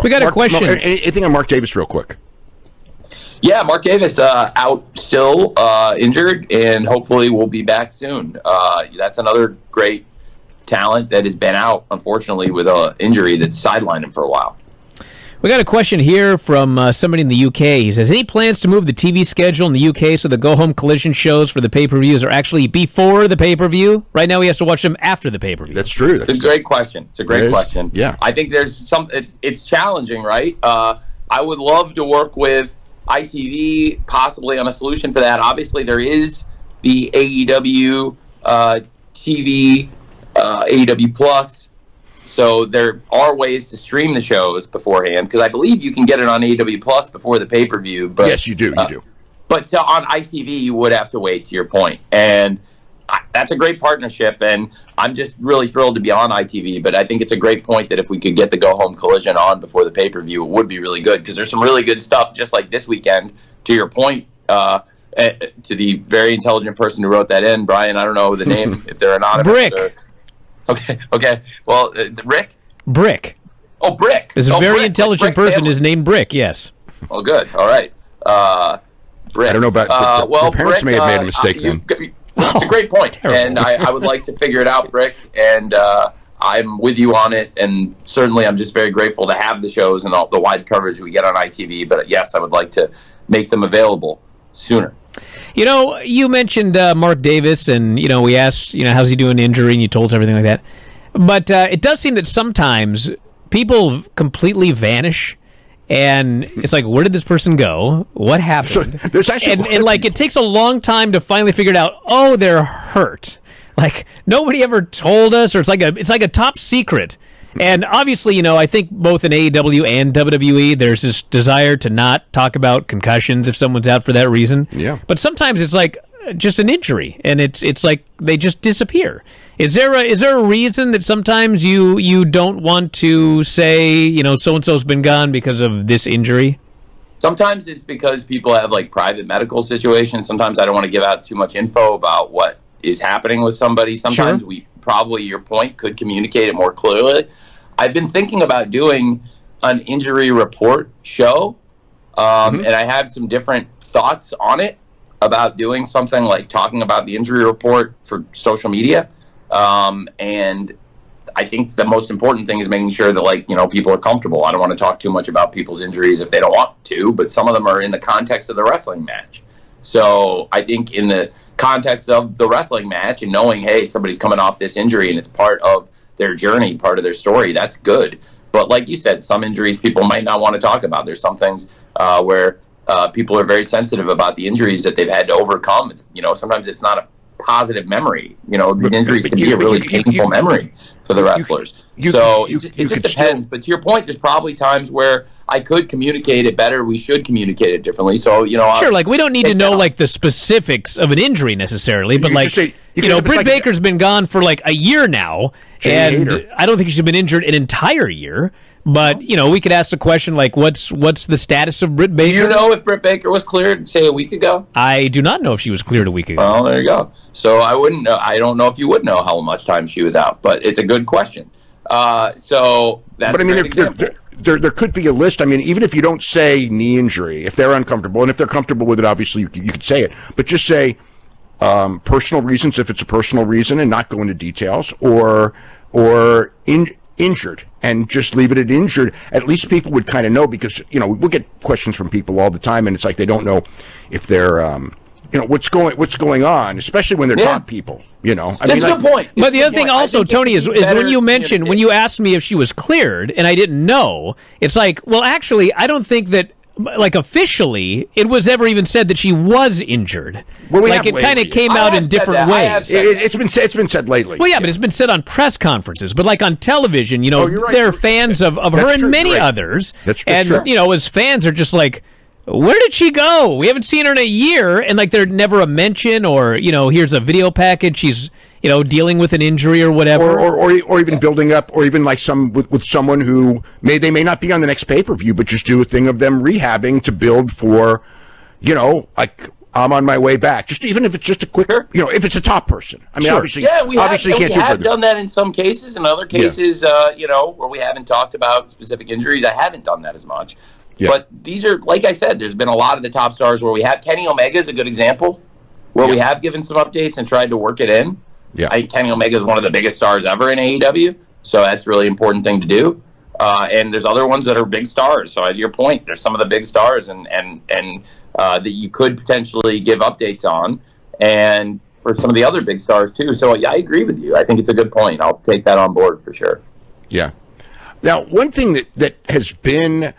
We got Mark, a question. Mark, anything on Mark Davis, real quick? Yeah, Mark Davis uh, out still uh, injured, and hopefully will be back soon. Uh, that's another great talent that has been out, unfortunately, with an injury that sidelined him for a while. We got a question here from uh, somebody in the UK. He says, "Any plans to move the TV schedule in the UK so the Go Home Collision shows for the pay per views are actually before the pay per view? Right now, he has to watch them after the pay per view." That's true. That's It's a great question. It's a great It is. question. Yeah. I think there's some. It's it's challenging, right? Uh, I would love to work with ITV possibly on a solution for that. Obviously, there is the AEW uh, TV, uh, AEW Plus. So there are ways to stream the shows beforehand because I believe you can get it on AEW Plus before the pay per view. But yes, you do. You uh, do. but to, on ITV, you would have to wait. To your point, and I, that's a great partnership, and I'm just really thrilled to be on ITV. But I think it's a great point that if we could get the Go Home Collision on before the pay per view, it would be really good because there's some really good stuff, just like this weekend. To your point, uh, eh, to the very intelligent person who wrote that in, Bryan. I don't know the name if they're anonymous. Brick. Or, okay, okay. Well, uh, Rick. Brick. Oh, Brick. There's a oh, very Brick, intelligent Brick person. family. Is named Brick. Yes. Oh, good. All right. Uh, Brick. I don't know about- Uh, the- the well, parents Brick, may have made a uh, mistake you- then. you- It's a great point, Terrible. and I, I would like to figure it out, Brick. And uh, I'm with you on it. And certainly, I'm just very grateful to have the shows and all the wide coverage we get on ITV. But yes, I would like to make them available sooner. You know, you mentioned uh, Mark Davis, and you know, we asked, you know, how's he doing injury, and you told us everything like that. But uh, it does seem that sometimes people completely vanish, and it's like, where did this person go? What happened? So, there's actually and, and like, it takes a long time to finally figure it out. Oh, they're hurt. Like nobody ever told us, or it's like a it's like a top secret. And obviously, you know, I think both in AEW and WWE, there's this desire to not talk about concussions if someone's out for that reason. Yeah. But sometimes it's like uh, just an injury, and it's it's like they just disappear. Is there a is there a reason that sometimes you you don't want to say you know so and so's been gone because of this injury? Sometimes it's because people have like private medical situations. Sometimes I don't want to give out too much info about what is happening with somebody. Sometimes Sure. we probably your point could communicate it more clearly. I've been thinking about doing an injury report show, um, and I have some different thoughts on it about doing something like talking about the injury report for social media. Um, and I think the most important thing is making sure that like you know people are comfortable. I don't want to talk too much about people's injuries if they don't want to, but some of them are in the context of the wrestling match. So I think in the context of the wrestling match and knowing, hey, somebody's coming off this injury and it's part of their journey, part of their story, that's good. But like you said, some injuries people might not want to talk about. There's some things uh, where uh, people are very sensitive about the injuries that they've had to overcome. It's you know sometimes it's not a positive memory. You know these injuries but can you- be a really you- painful you- memory for the wrestlers. you- so you- it, you it just could still- depends. but to your point, there's probably times where I could communicate it better. We should communicate it differently. So you know, I'll- Sure, like we don't need to know that like the specifics of an injury necessarily, but could like say- you you, know, Britt like- Baker's been gone for like a year now, Jamie and Hayter. I don't think she's been injured an entire year. But you know, we could ask the question like, what's what's the status of Britt Baker?" Do Baker? you know if Britt Baker was cleared, say a week ago? I do not know if she was cleared a week ago. Well, there you go. So I wouldn't know. I don't know if you would know how much time she was out, but it's a good question. Uh, so that's But I mean, great there, there, there, there there could be a list. I mean, even if you don't say knee injury, if they're uncomfortable, and if they're comfortable with it, obviously you could, you could say it. But just say um, personal reasons if it's a personal reason, and not go into details, or or in, injured, and just leave it at injured. At least people would kind of know because you know we'll get questions from people all the time, and it's like they don't know if they're. Um, you know what's going what's going on, especially when they're Yeah. top people. You know, I That's mean, a like- good point. But the other thing point. Also, Tony, could is, be is when better you mentioned, when you asked me if she was cleared and I didn't know, it's like, well, actually, I don't think that, like, officially, it was ever even said that she was injured. Well, we like, it kind of came I out in different that. Ways. it, it's been said- it's been said lately. Well, yeah, but it's been said on press conferences, but like on television, you know, Oh, you're right. there are fans of, of her That's and true. many right. others. That's- that's and true. you know, as fans are just like, where did she go? We haven't seen her in a year, and like there's never a mention, or you know, here's a video package. She's you know dealing with an injury or whatever. or, or, or, or even building up, or even like some with, with someone who may they may not be on the next pay per view, but just do a thing of them rehabbing to build for, you know, like I'm on my way back. Just even if it's just a quick, Sure. you know, if it's a top person. I mean, Sure. obviously, Yeah, we obviously and can't we do have done that in some cases. In other cases, uh, you know, where we haven't talked about specific injuries, I haven't done that as much. Yeah. But these are, like I said, there's been a lot of the top stars where we have Kenny Omega is a good example, where we have given some updates and tried to work it in. Yeah. I Kenny Omega is one of the biggest stars ever in AEW, so that's a really important thing to do. Uh, and there's other ones that are big stars. So at your point, there's some of the big stars and and and uh, that you could potentially give updates on, and for some of the other big stars too. So yeah, I agree with you. I think it's a good point. I'll take that on board for sure. Yeah. Now, one thing that that has been,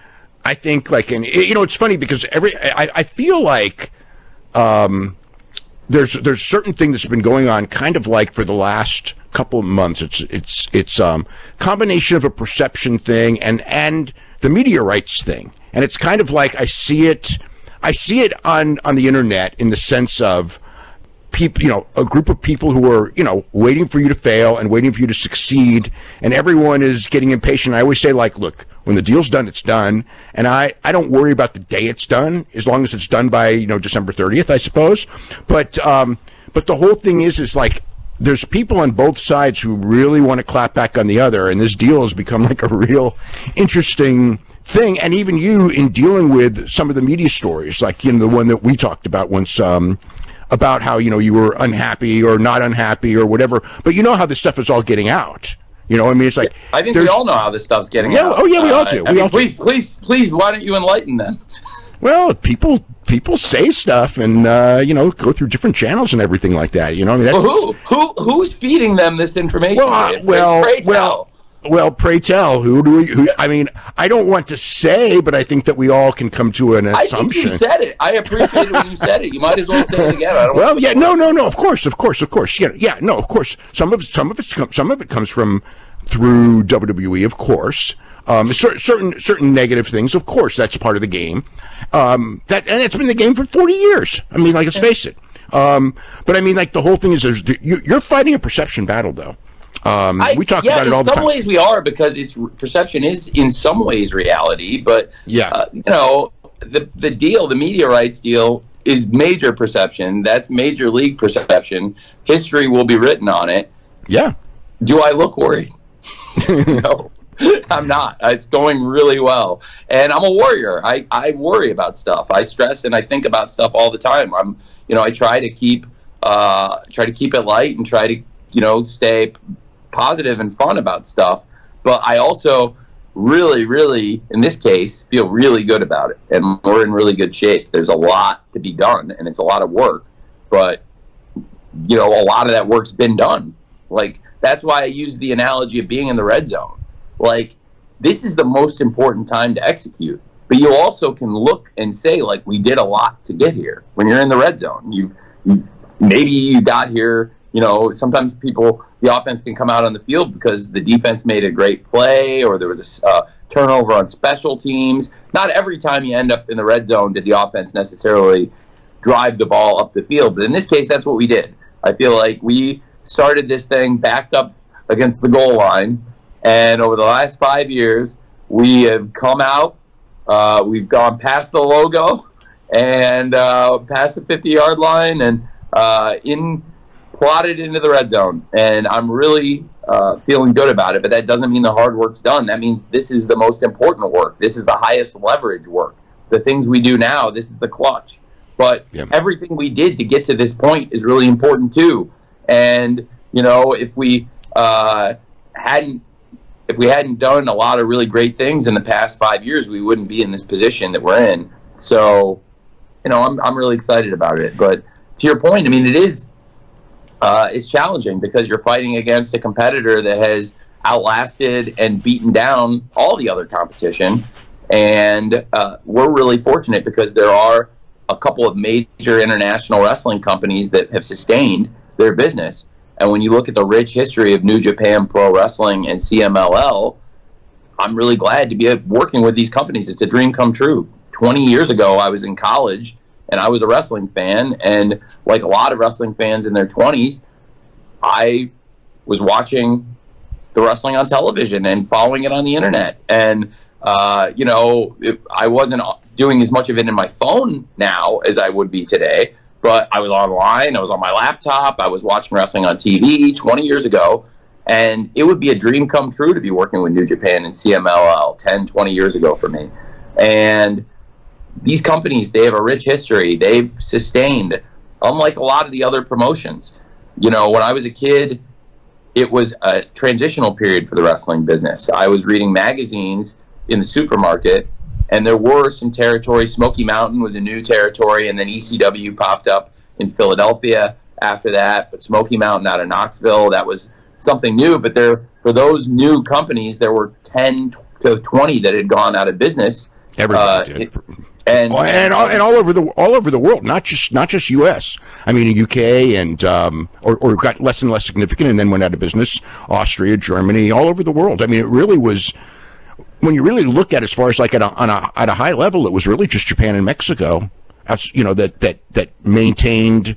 I think, like, and you know, it's funny because every I, I feel like um, there's there's certain thing that's been going on, kind of like for the last couple of months. It's it's it's um combination of a perception thing and and the rights thing, and it's kind of like I see it, I see it on on the internet in the sense of people, you know, a group of people who are, you know, waiting for you to fail and waiting for you to succeed, and everyone is getting impatient. I always say, like, look, when the deal's done, it's done, and I, I don't worry about the day it's done, as long as it's done by, you know, December 30th, I suppose. But, um, but the whole thing is, is like, there's people on both sides who really want to clap back on the other, and this deal has become like a real interesting thing. And even you, in dealing with some of the media stories, like you know the one that we talked about once, um, about how you know you were unhappy or not unhappy or whatever. But you know how this stuff is all getting out. You know, I mean, it's like I think we all know how this stuff's getting Yeah, out. oh, yeah, we all Uh, do. I We mean, all do. please, please, please, why don't you enlighten them? Well, people people say stuff and uh, you know go through different channels and everything like that. You know, I mean, Well, who, who, who's feeding them this information? Well, uh, well, well, well. Pray tell. Who do we? Who? I mean, I don't want to say, but I think that we all can come to an I think assumption. you said it. I appreciate it when you said it. You might as well say it again. I don't Well, yeah, no, no, no. Of course, of course, of course. Yeah, yeah, no, of course. Some of some of it's com- some of it comes from through WWE, of course. Um, cer- certain certain negative things, of course, that's part of the game. Um, that and it's been the game for forty years. I mean, like let's face it. Um, but I mean, like the whole thing is, there's you're fighting a perception battle, though. Um, I- we talk yeah, about it all in some ways we are because it's perception is in some ways reality, but Yeah. uh, you know the the deal, the media rights deal is major perception. That's major league perception. History will be written on it. yeah, Do I look worried? no, I'm not. It's going really well, and I'm a warrior. I, I worry about stuff. I stress and I think about stuff all the time. I'm you know I try to keep uh, try to keep it light and try to you know stay positive and fun about stuff. But I also really, really, in this case, feel really good about it, and we're in really good shape. There's a lot to be done, and it's a lot of work, but you know, a lot of that work's been done. Like that's why I use the analogy of being in the red zone. Like this is the most important time to execute. But you also can look and say like we did a lot to get here. When you're in the red zone, you, you maybe you got here. You know, sometimes people the offense can come out on the field because the defense made a great play or there was a uh, turnover on special teams. Not every time you end up in the red zone did the offense necessarily drive the ball up the field. But in this case, that's what we did. I feel like we started this thing backed up against the goal line, and over the last five years, we have come out. Uh, we've gone past the logo and uh, past the 50 yard line and uh, in plotted into the red zone, and I'm really uh, feeling good about it. But that doesn't mean the hard work's done. That means this is the most important work. This is the highest leverage work. The things we do now, this is the clutch. But Yep. everything we did to get to this point is really important too. And you know, if we uh, hadn't if we hadn't done a lot of really great things in the past five years, we wouldn't be in this position that we're in. So, you know, I'm I'm really excited about it. But to your point, I mean, it is uh, it's challenging because you're fighting against a competitor that has outlasted and beaten down all the other competition. And uh, we're really fortunate because there are a couple of major international wrestling companies that have sustained their business. And when you look at the rich history of New Japan Pro Wrestling and CMLL, I'm really glad to be working with these companies. It's a dream come true. 20 years ago, I was in college and I was a wrestling fan. And like a lot of wrestling fans in their 20s, I was watching the wrestling on television and following it on the internet. And, uh, you know, it, I wasn't doing as much of it in my phone now as I would be today, but I was online, I was on my laptop, I was watching wrestling on TV 20 years ago. And it would be a dream come true to be working with New Japan and CMLL 10, 20 years ago for me. And these companies, they have a rich history. They've sustained, unlike a lot of the other promotions. You know, when I was a kid, it was a transitional period for the wrestling business. I was reading magazines in the supermarket, and there were some territories. Smoky Mountain was a new territory, and then ECW popped up in Philadelphia after that. But Smoky Mountain out of Knoxville, that was something new. But there, for those new companies, there were 10 to 20 that had gone out of business. Everybody Uh, did. And, Oh, and all, and all over the all over the world, not just not just U.S. I mean, UK and um, or, or got less and less significant, and then went out of business. Austria, Germany, all over the world. I mean, it really was. When you really look at it as far as like at a, on a at a high level, it was really just Japan and Mexico. You know that that that maintained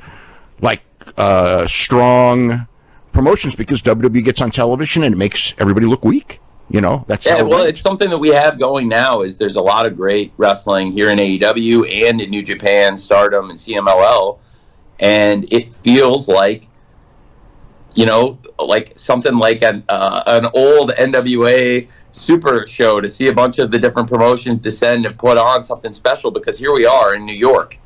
like uh, strong promotions because WWE gets on television and it makes everybody look weak. You know, that's Yeah, it well, it's something that we have going now. Is there's a lot of great wrestling here in AEW and in New Japan, Stardom, and CMLL, and it feels like, you know, like something like an uh, an old NWA Super Show to see a bunch of the different promotions descend and put on something special. Because here we are in New York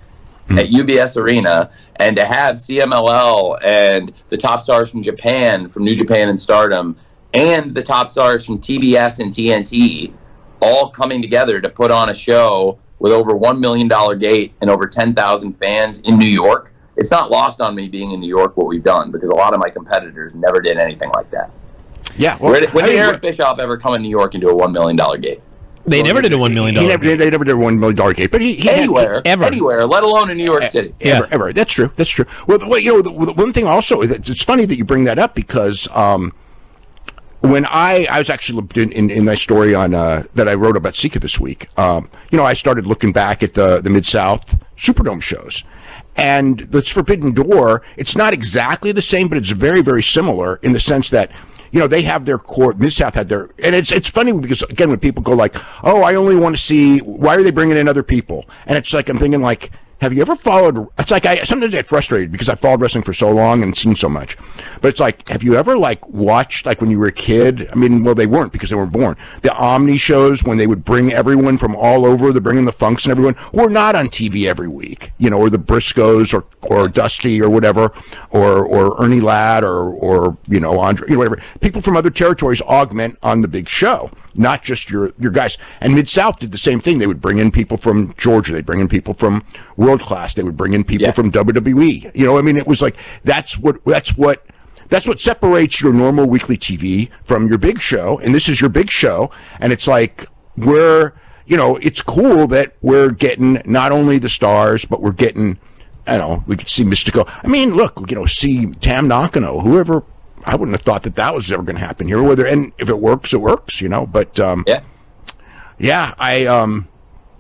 at UBS Arena, and to have CMLL and the top stars from Japan, from New Japan and Stardom, and the top stars from TBS and TNT all coming together to put on a show with over $1 million gate and over 10,000 fans in New York. It's not lost on me being in New York what we've done because a lot of my competitors never did anything like that. yeah. Well, When, when I did mean, Eric Bischoff ever come in New York and do a $1 million gate? They never did a one million He dollar. never, they never did a one million dollar gate, but he, he had- Anywhere, ever. anywhere, let alone in New York City. Yeah. ever, ever. That's true. That's true. Well, the, well, you know, the, the one thing also, it's, it's funny that you bring that up because um, when I I was actually in, in, in my story on uh, that I wrote about Sika this week. Um, you know, I started looking back at the the Mid South Superdome shows. And this Forbidden Door, it's not exactly the same, but it's very, very similar in the sense that you know, they have their core. Mid South had their, and it's it's funny because again, when people go like, "Oh, I only want to see," why are they bringing in other people? And it's like I'm thinking like, have you ever followed? It's like I sometimes get frustrated because I followed wrestling for so long and seen so much. But it's like, have you ever like watched like when you were a kid? I mean, well, they weren't because they weren't born. The Omni shows when they would bring everyone from all over, they're bringing the Funks and everyone, were not on TV every week, you know, or the Briscoes or or Dusty or whatever, or or Ernie Ladd or or you know Andre, you know, whatever. People from other territories augment on the big show, not just your your guys. And Mid South did the same thing. They would bring in people from Georgia. They'd bring in people from World Class. They would bring in people Yeah. from WWE. You know, I mean, it was like that's what that's what that's what separates your normal weekly TV from your big show. And this is your big show. And it's like we're you know, it's cool that we're getting not only the stars, but we're getting I don't know, we could see Mistico. I mean, look, you know, see Tam Nakano, whoever. I wouldn't have thought that that was ever going to happen here. Whether and if it works, it works, you know. But um, Yeah. yeah, I um,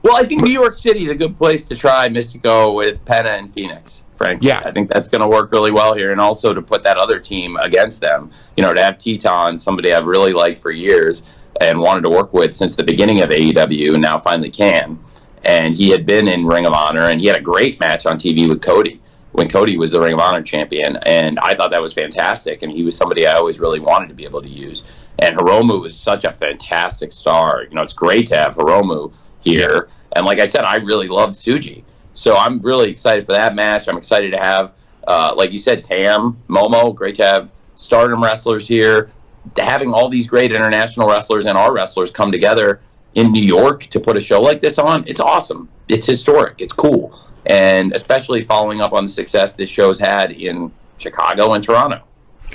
Well, I think New York City is a good place to try Mistico with Penta and Fenix. Frankly, Yeah. I think that's going to work really well here, and also to put that other team against them. You know, to have Titan, somebody I've really liked for years and wanted to work with since the beginning of AEW, and now finally can. And he had been in Ring of Honor, and he had a great match on TV with Cody. When Cody was the Ring of Honor champion, and I thought that was fantastic. And he was somebody I always really wanted to be able to use. And Hiromu was such a fantastic star. You know, it's great to have Hiromu here. And like I said, I really loved Tsuji, So I'm really excited for that match. I'm excited to have, uh, like you said, Tam, Momo. Great to have stardom wrestlers here. Having all these great international wrestlers and our wrestlers come together in New York to put a show like this on, it's awesome. It's historic. It's cool. And especially following up on the success this show's had in Chicago and Toronto.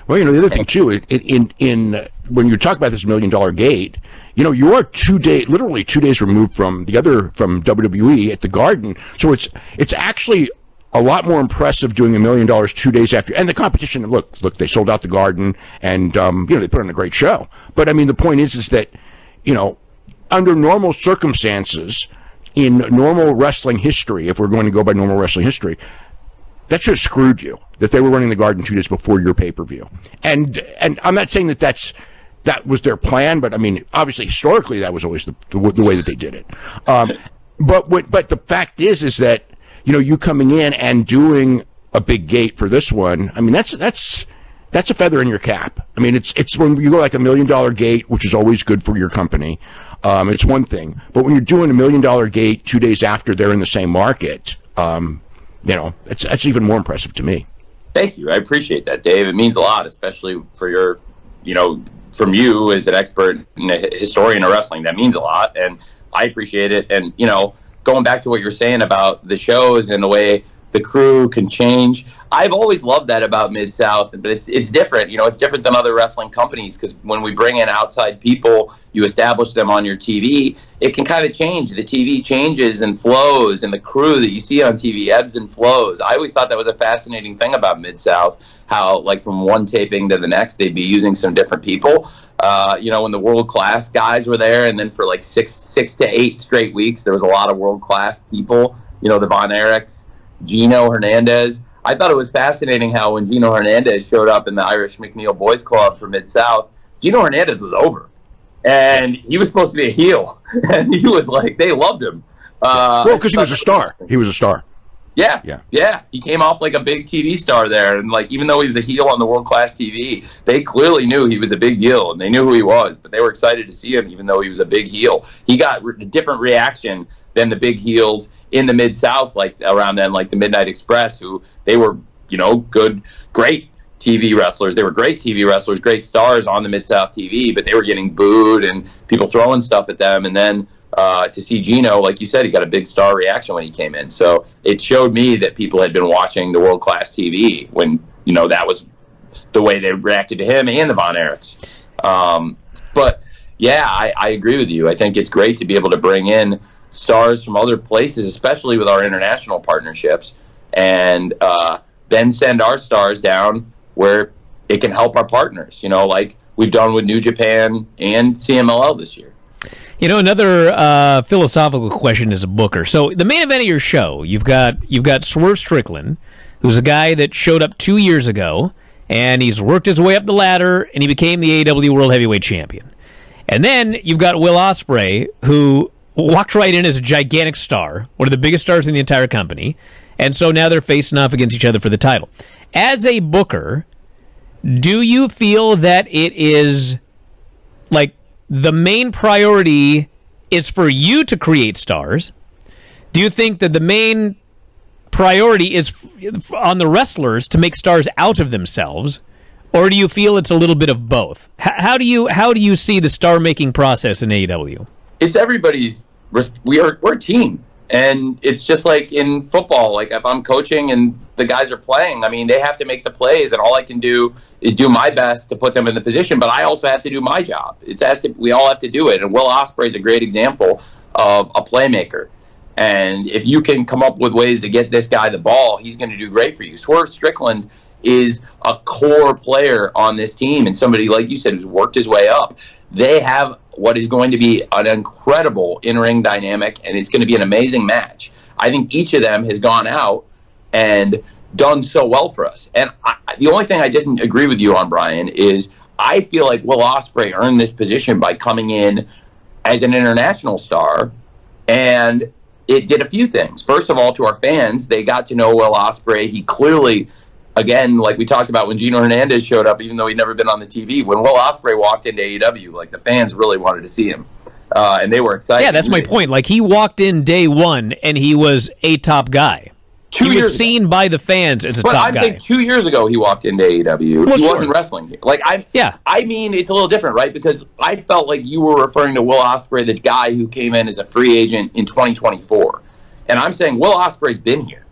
Well, you know the other thing too, it, in in when you talk about this million dollar gate, you know you are two day, literally two days removed from the other from WWE at the Garden, so it's it's actually a lot more impressive doing a million dollars two days after. And the competition, look, look, they sold out the Garden, and um, you know they put on a great show. But I mean, the point is, is that you know under normal circumstances, in normal wrestling history, if we're going to go by normal wrestling history, that should have screwed you that they were running the Garden two days before your pay per view. And and I'm not saying that that's that was their plan, but I mean, obviously, historically, that was always the the, the way that they did it. Um, but what, but the fact is, is that you know you coming in and doing a big gate for this one. I mean, that's that's that's a feather in your cap. I mean, it's it's when you go like a million dollar gate, which is always good for your company. Um, it's one thing, but when you're doing a million dollar gate two days after they're in the same market, um, you know, it's that's even more impressive to me. Thank you. I appreciate that, Dave. It means a lot, especially for your, you know, from you as an expert and a historian of wrestling. That means a lot, and I appreciate it. And you know, going back to what you're saying about the shows and the way the crew can change. I've always loved that about Mid South, but it's it's different. You know, it's different than other wrestling companies because when we bring in outside people, you establish them on your TV. It can kind of change. The TV changes and flows, and the crew that you see on TV ebbs and flows. I always thought that was a fascinating thing about Mid South. How like from one taping to the next, they'd be using some different people. Uh, you know, when the world class guys were there, and then for like six six to eight straight weeks, there was a lot of world class people. You know, the Von Erichs Gino Hernandez. I thought it was fascinating how when Gino Hernandez showed up in the Irish McNeil Boys Club for Mid South, Gino Hernandez was over, and he was supposed to be a heel, and he was like they loved him. Uh, well, because he was a star. He was a star. Yeah, yeah, yeah. He came off like a big TV star there, and like even though he was a heel on the world class TV, they clearly knew he was a big deal, and they knew who he was. But they were excited to see him, even though he was a big heel. He got a different reaction than the big heels in the mid South, like around then, like the Midnight Express, who they were, you know, good, great TV wrestlers. They were great TV wrestlers, great stars on the Mid South TV, but they were getting booed and people throwing stuff at them. And then uh, to see Gino, like you said, he got a big star reaction when he came in. So it showed me that people had been watching the world class TV when you know that was the way they reacted to him and the Von Erichs. Um, but yeah, I, I agree with you. I think it's great to be able to bring in stars from other places, especially with our international partnerships, and uh, then send our stars down where it can help our partners. You know, like we've done with New Japan and CMLL this year. You know, another uh, philosophical question is a booker. So the main event of your show, you've got you've got Swerve Strickland, who's a guy that showed up two years ago, and he's worked his way up the ladder, and he became the AEW World Heavyweight Champion. And then you've got Will Ospreay, who walked right in as a gigantic star, one of the biggest stars in the entire company, and so now they're facing off against each other for the title. As a booker, do you feel that it is like the main priority is for you to create stars? Do you think that the main priority is on the wrestlers to make stars out of themselves? Or do you feel it's a little bit of both? How do you how do you see the star making process in AEW? It's everybody's. We are we're a team, and it's just like in football. Like if I'm coaching and the guys are playing, I mean, they have to make the plays, and all I can do is do my best to put them in the position. But I also have to do my job. It's as to, we all have to do it. And Will Ospreay is a great example of a playmaker. And if you can come up with ways to get this guy the ball, he's going to do great for you. Swerve Strickland is a core player on this team and somebody, like you said, who's worked his way up. They have what is going to be an incredible in ring dynamic, and it's going to be an amazing match. I think each of them has gone out and done so well for us. And I, the only thing I didn't agree with you on, Bryan, is I feel like Will Ospreay earned this position by coming in as an international star and it did a few things. First of all, to our fans, they got to know Will Ospreay. He clearly, again, like we talked about when Gino Hernandez showed up, even though he'd never been on the TV, when Will Ospreay walked into AEW, like the fans really wanted to see him. Uh, and they were excited. Yeah, that's my point. Like he walked in day one and he was a top guy. Two he years was seen by the fans as a But top I'm guy. saying two years ago he walked into AEW. Well, he sure. wasn't wrestling here. Like I, Yeah. I mean, it's a little different, right? Because I felt like you were referring to Will Ospreay, the guy who came in as a free agent in 2024, and I'm saying Will Ospreay's been here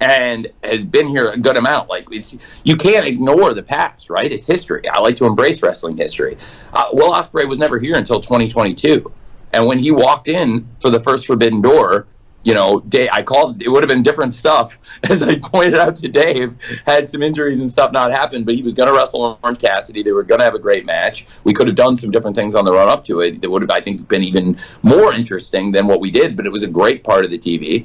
and has been here a good amount. Like it's you can't ignore the past, right? It's history. I like to embrace wrestling history. Uh, Will Ospreay was never here until 2022, and when he walked in for the first Forbidden Door you know, day I called. It would have been different stuff, as I pointed out to Dave. Had some injuries and stuff not happened, but he was going to wrestle Orange Cassidy. They were going to have a great match. We could have done some different things on the run up to it. that would have, I think, been even more interesting than what we did. But it was a great part of the TV.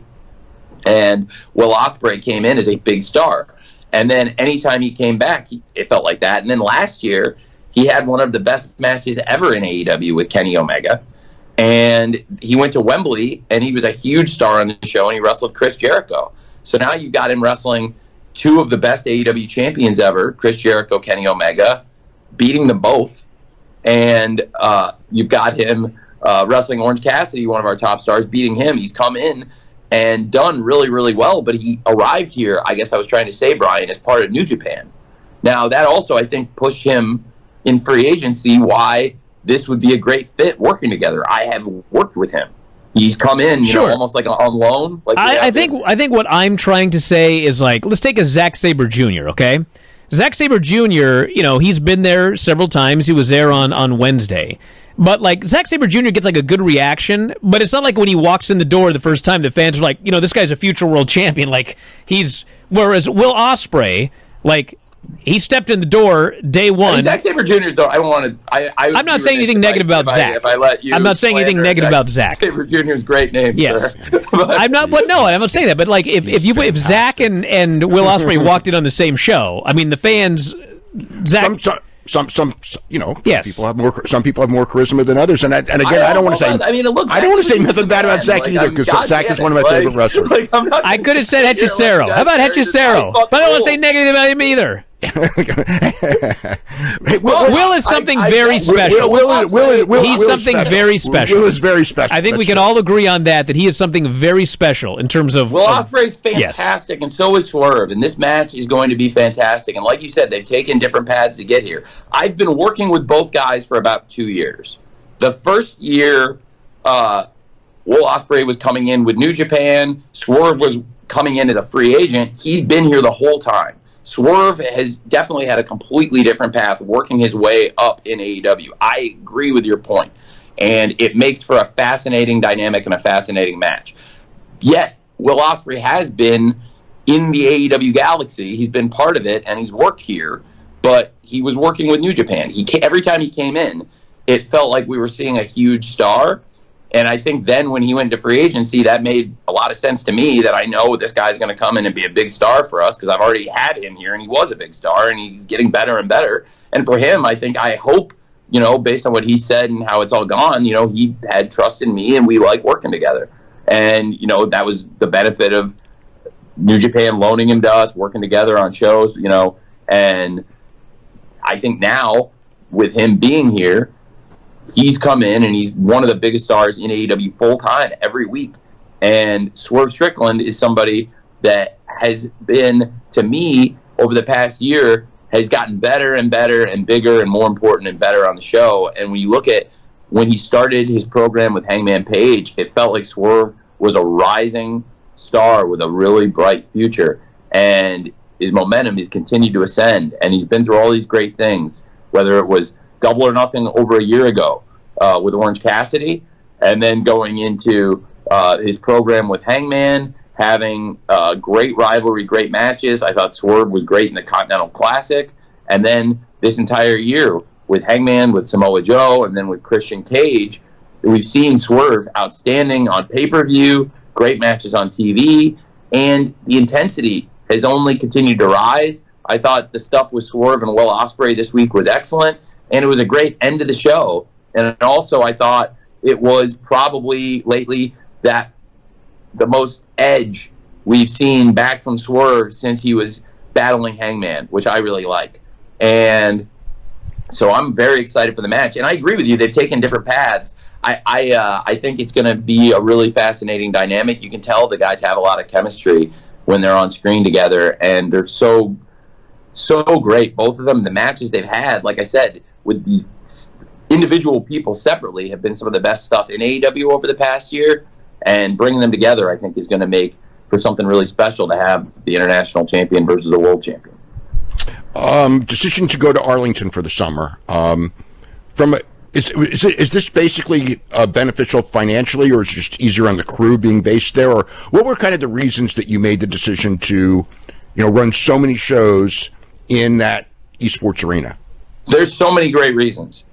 And Will Ospreay came in as a big star, and then anytime he came back, it felt like that. And then last year, he had one of the best matches ever in AEW with Kenny Omega and he went to Wembley and he was a huge star on the show and he wrestled Chris Jericho. So now you've got him wrestling two of the best AEW champions ever, Chris Jericho, Kenny Omega, beating them both, and uh, you've got him uh, wrestling Orange Cassidy, one of our top stars, beating him. He's come in and done really, really well, but he arrived here. I guess I was trying to say, Bryan, as part of New Japan. Now that also I think pushed him in free agency. Why? this would be a great fit working together. I have worked with him. He's come in, you Sure. know, almost like on loan. Like I, I think. I think what I'm trying to say is like let's take a Zack Sabre Jr. Okay, Zack Sabre Jr. You know he's been there several times. He was there on on Wednesday. But like Zack Sabre Jr. gets like a good reaction, but it's not like when he walks in the door the first time the fans are like, you know, this guy's a future world champion. Like he's whereas Will Ospreay, like he stepped in the door day one. Zack Sabre Jr. though. I don't want to. I, I I'm not saying anything if I- negative about if I- Zack. If I let you, I'm not saying anything slander negative about Zack. Sabre Jr.'s great name. Yes. sir. But- I'm not. But no, I'm not saying that. But like, if, if you if Zach and and Will Ospreay walked in on the same show, I mean, the fans, Zach. some, some, some, some, you know, some Yes. people have more. Some people have more charisma than others, and I, and again, I, don't want to say. about- I mean, look, I don't want to say nothing bad about. Zach Like, either, because Zach is one of my like- favorite wrestlers. Like, I'm not I gonna could have said sit like Hechicero. How about They're Hechicero? But I don't want to say negative about him either. Hey, Will, Will is something I- I very get- special. Will, Will, is- Will, Will, He's Will something special. very special. Will is very special. I think we can true. all agree on that. That he is something very special in terms of. Will of- Ospreay's yes. fantastic, and so is Swerve. And this match is going to be fantastic. And like you said, they've taken different paths to get here. I've been working with both guys for about two years. The first year, uh, Will Ospreay was coming in with New Japan. Swerve was coming in as a free agent. He's been here the whole time. Swerve has definitely had a completely different path, working his way up in AEW. I agree with your point, and it makes for a fascinating dynamic and a fascinating match. Yet, Will Ospreay has been in the AEW galaxy. He's been part of it, and he's worked here. But he was working with New Japan. He every time he came in, it felt like we were seeing a huge star. And I think then when he went to free agency, that made a lot of sense to me. That I know this guy's going to come in and be a big star for us because I've already had him here, and he was a big star, and he's getting better and better. And for him, I think I hope you know, based on what he said and how it's all gone, you know, he had trust in me, and we like working together. And you know, that was the benefit of New Japan loaning him to us, working together on shows, you know, and I think now with him being here, he's come in and he's one of the biggest stars in AEW full time every week. And Swerve Strickland is somebody that has been to me over the past year has gotten better and better and bigger and more important and better on the show. And when you look at when he started his program with Hangman Page, it felt like Swerve was a rising star with a really bright future. And his momentum has continued to ascend. And he's been through all these great things, whether it was double or nothing over a year ago uh, with Orange Cassidy, and then going into uh, his program with Hangman, having uh, great rivalry, great matches. I thought Swerve was great in the Continental Classic, and then this entire year with Hangman, with Samoa Joe, and then with Christian Cage, we've seen Swerve outstanding on pay per view, great matches on TV, and the intensity has only continued to rise. I thought the stuff with Swerve and Will Ospreay this week was excellent, and it was a great end of the show. And also, I thought it was probably lately that the most edge we've seen back from Swerve since he was battling Hangman, which I really like. And so I'm very excited for the match. And I agree with you; they've taken different paths. I I, uh, I think it's going to be a really fascinating dynamic. You can tell the guys have a lot of chemistry when they're on screen together, and they're so so great. Both of them, the matches they've had, like I said, with the individual people separately, have been some of the best stuff in AEW over the past year. And bringing them together, I think, is going to make for something really special to have the international champion versus the world champion. Um, decision to go to Arlington for the summer. Um, from a, is, is, it, is this basically uh, beneficial financially, or is it just easier on the crew being based there? Or what were kind of the reasons that you made the decision to, you know, run so many shows in that esports arena? There's so many great reasons.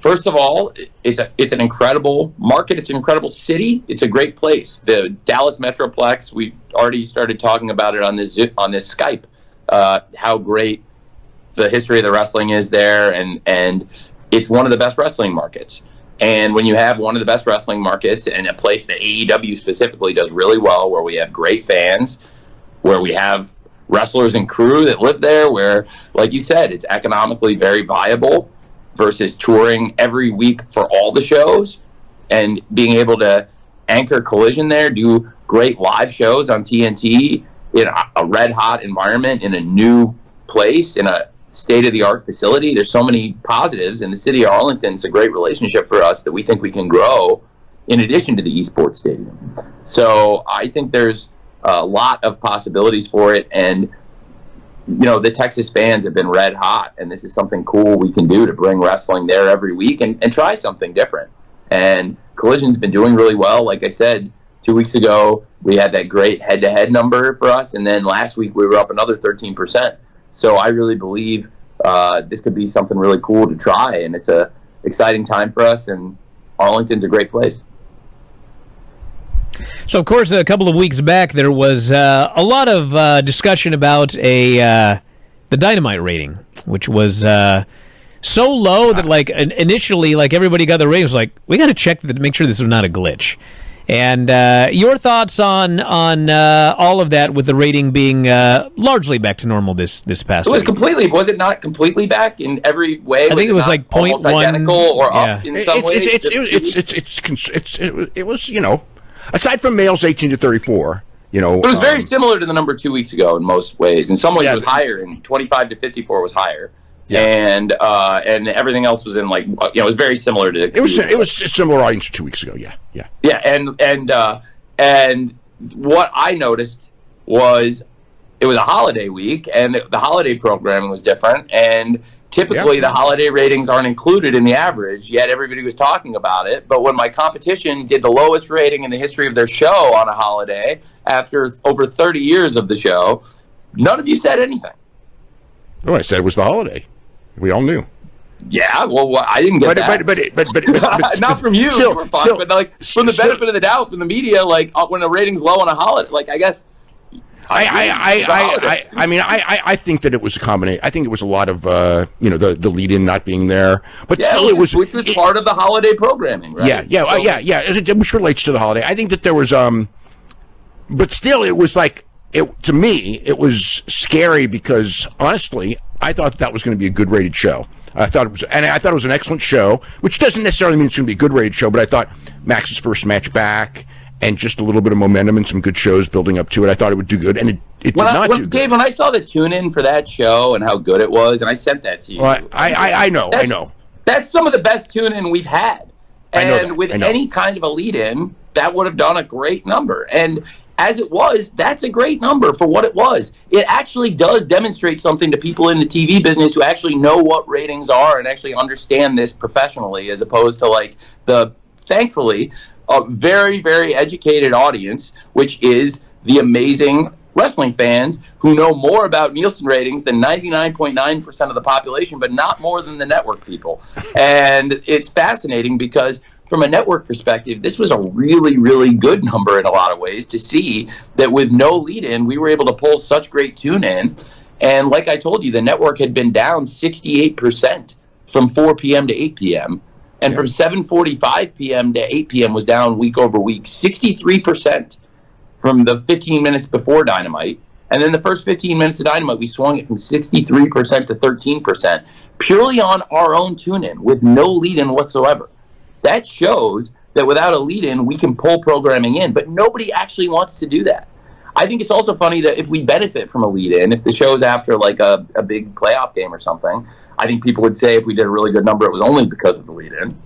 First of all, it's a, it's an incredible market. It's an incredible city. It's a great place. The Dallas Metroplex. We already started talking about it on this on this Skype. Uh, how great the history of the wrestling is there, and and it's one of the best wrestling markets. And when you have one of the best wrestling markets and a place that AEW specifically does really well, where we have great fans, where we have wrestlers and crew that live there, where, like you said, it's economically very viable versus touring every week for all the shows and being able to anchor collision there, do great live shows on TNT in a red hot environment in a new place in a state of the art facility. There's so many positives, and the city of Arlington is a great relationship for us that we think we can grow in addition to the esports stadium. So I think there's a lot of possibilities for it, and you know the Texas fans have been red hot, and this is something cool we can do to bring wrestling there every week and, and try something different. And Collision's been doing really well. Like I said, two weeks ago we had that great head-to-head number for us, and then last week we were up another 13 percent. So I really believe uh, this could be something really cool to try, and it's a exciting time for us. And Arlington's a great place. So, of course, a couple of weeks back, there was uh, a lot of uh, discussion about a uh, the dynamite rating, which was uh, so low that, like, initially, like everybody got the rating was like, we got to check to make sure this is not a glitch. And uh, your thoughts on on uh, all of that, with the rating being uh, largely back to normal this this past. It was week. completely. Was it not completely back in every way? I think it was like point one, identical or yeah. up in some it's, ways. It's it's it's, it's, it's, it's, it's, it was you know, aside from males eighteen to thirty four. You know, it was very um, similar to the number two weeks ago in most ways. In some ways, Yeah, it was higher, and twenty-five to fifty-four was higher. Yeah. And uh, and everything else was in like uh, you know it was very similar to It was it was a similar audience two weeks ago. Yeah, yeah. Yeah, and and uh, and what I noticed was it was a holiday week, and the holiday programming was different. And typically, Yeah. the holiday ratings aren't included in the average. Yet everybody was talking about it. But when my competition did the lowest rating in the history of their show on a holiday after over 30 years of the show, none of you said anything. Oh, I said it was the holiday. We all knew. Yeah, well, I didn't get But that. but but but but, but, but not from you, Still, you were fine, still, but like from the benefit of the doubt from the media, like uh, when the ratings low on a holiday, like I guess. I, I, I, I. I, I mean, I, I, I think that it was a combination. I think it was a lot of, uh, you know, the, the lead in not being there, but yeah, still, it was, which was it- part of the holiday programming, right? yeah, yeah, uh, So- yeah, yeah, it, which relates to the holiday. I think that there was, um, but still, it was like, it to me, it was scary because honestly, I thought that was going to be a good rated show. I thought it was, and I thought it was an excellent show, which doesn't necessarily mean it's going to be a good rated show. But I thought Max's first match back, and just a little bit of momentum and some good shows building up to it. I thought it would do good, and it, it did I, not when, do good. Gabe, when I saw the tune in for that show and how good it was, and I sent that to you. Well, I, I, I know, I know. That's some of the best tune in we've had. And with any kind of a lead in, that would have done a great number. And as it was, that's a great number for what it was. It actually does demonstrate something to people in the TV business who actually know what ratings are and actually understand this professionally, as opposed to like the, thankfully, a very, very educated audience, which is the amazing wrestling fans who know more about Nielsen ratings than 99.9% of the population, but not more than the network people. And it's fascinating because, from a network perspective, this was a really, really good number in a lot of ways to see that with no lead in, we were able to pull such great tune in. And like I told you, the network had been down 68% from 4 p.m. to 8 p.m. And from 7:45 p.m. to 8 p.m. was down week over week 63%. from the 15 minutes before Dynamite. And then the first 15 minutes of Dynamite, we swung it from 63% to 13%, purely on our own tune in with no lead in whatsoever. That shows that without a lead in, we can pull programming in, but nobody actually wants to do that. I think it's also funny that if we benefit from a lead in, if the show's after like a, a big playoff game or something, I think people would say if we did a really good number, it was only because of the lead in.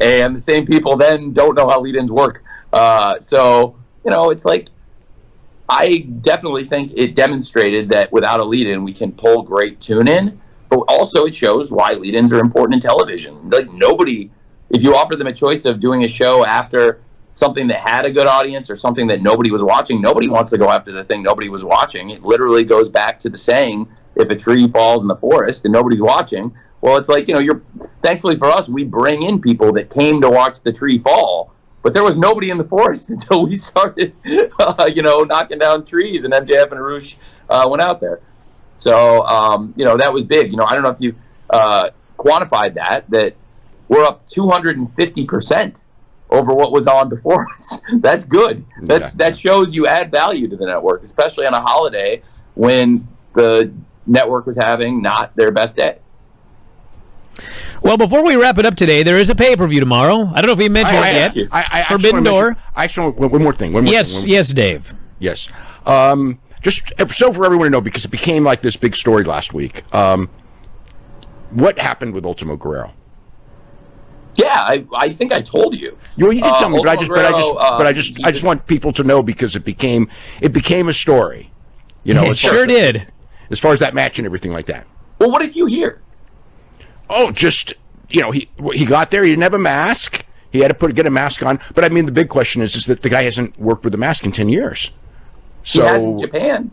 And the same people then don't know how lead ins work. Uh, so, you know, it's like, I definitely think it demonstrated that without a lead in, we can pull great tune in, but also it shows why lead ins are important in television. Like, nobody, if you offer them a choice of doing a show after something that had a good audience or something that nobody was watching, nobody wants to go after the thing nobody was watching. It literally goes back to the saying if a tree falls in the forest and nobody's watching, well, it's like, you know, you're thankfully for us, we bring in people that came to watch the tree fall, but there was nobody in the forest until we started, uh, you know, knocking down trees and MJF and Rush uh, went out there. So, um, you know, that was big. You know, I don't know if you uh, quantified that, that we're up 250% over what was on before us. That's good. That's, yeah. That shows you add value to the network, especially on a holiday when the network was having not their best day. Well, before we wrap it up today, there is a pay per view tomorrow. I don't know if we mentioned I, it yet. I, I, Forbidden Door. Mention, I actually one more thing. One more yes, thing, one yes, Dave. Yes. Um, just so for everyone to know, because it became like this big story last week. Um, what happened with Ultimo Guerrero? Yeah, I, I think I told you. You, you did tell uh, me, but I just, but I just, uh, but I just, I just want people to know because it became, it became a story. You know, it sure did. As far as that match and everything like that. Well, what did you hear? Oh, just you know, he he got there. He didn't have a mask. He had to put get a mask on. But I mean, the big question is is that the guy hasn't worked with a mask in ten years. So he has in Japan.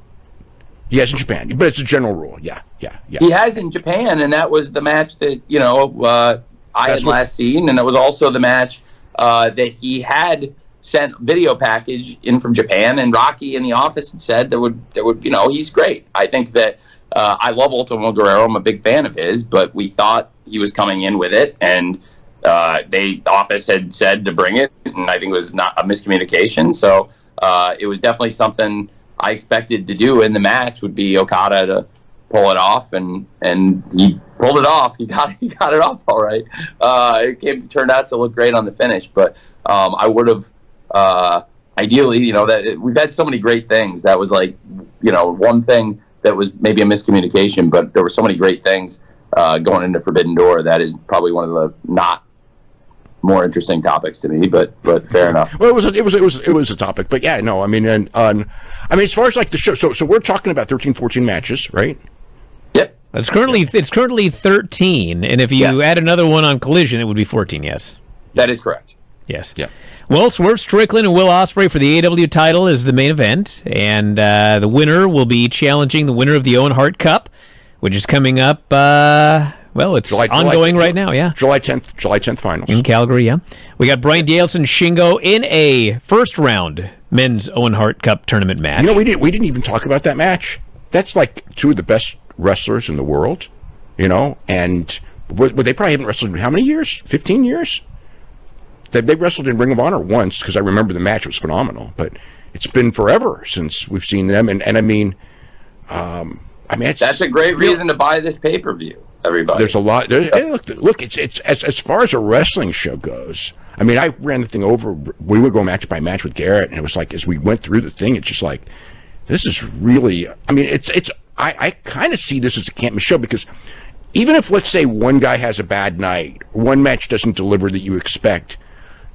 He has in Japan, but it's a general rule. Yeah, yeah, yeah. He has in Japan, and that was the match that you know uh, I That's had what, last seen, and it was also the match uh, that he had sent video package in from Japan, and Rocky in the office had said there would there would you know he's great. I think that uh, I love Ultimo Guerrero. I'm a big fan of his, but we thought he was coming in with it, and uh, they the office had said to bring it, and I think it was not a miscommunication. So uh, it was definitely something I expected to do in the match would be Okada to pull it off, and and he pulled it off. He got he got it off all right. Uh, it came, turned out to look great on the finish, but um, I would have uh, ideally, you know, that we've had so many great things. That was like, you know, one thing that was maybe a miscommunication, but there were so many great things uh, going into Forbidden Door. That is probably one of the not more interesting topics to me, but but fair enough. Well, it was a, it was it was it was a topic, but yeah, no, I mean, and on, I mean, as far as like the show, so so we're talking about 13, 14 matches, right? Yep. It's currently it's currently thirteen, and if you yes. add another one on Collision, it would be fourteen. Yes, that is correct. Yes. Yeah. Well, Swerve Strickland and Will Ospreay for the AW title is the main event, and uh, the winner will be challenging the winner of the Owen Hart Cup, which is coming up. Uh, well, it's July, ongoing July, right now. Yeah, July tenth, July tenth finals in Calgary. Yeah, we got Bryan Danielson Shingo in a first round men's Owen Hart Cup tournament match. You know, we didn't we didn't even talk about that match. That's like two of the best wrestlers in the world. You know, and but they probably haven't wrestled in how many years? Fifteen years. They, they wrestled in Ring of Honor once because I remember the match was phenomenal, but it's been forever since we've seen them. And, and I mean, um, I mean, that's a great reason to buy this pay per view. Everybody, there's a lot. There, hey, look, look, it's it's as as far as a wrestling show goes. I mean, I ran the thing over. We would go match by match with Garrett, and it was like as we went through the thing, it's just like this is really. I mean, it's it's. I I kind of see this as a can't miss show because even if let's say one guy has a bad night, one match doesn't deliver that you expect,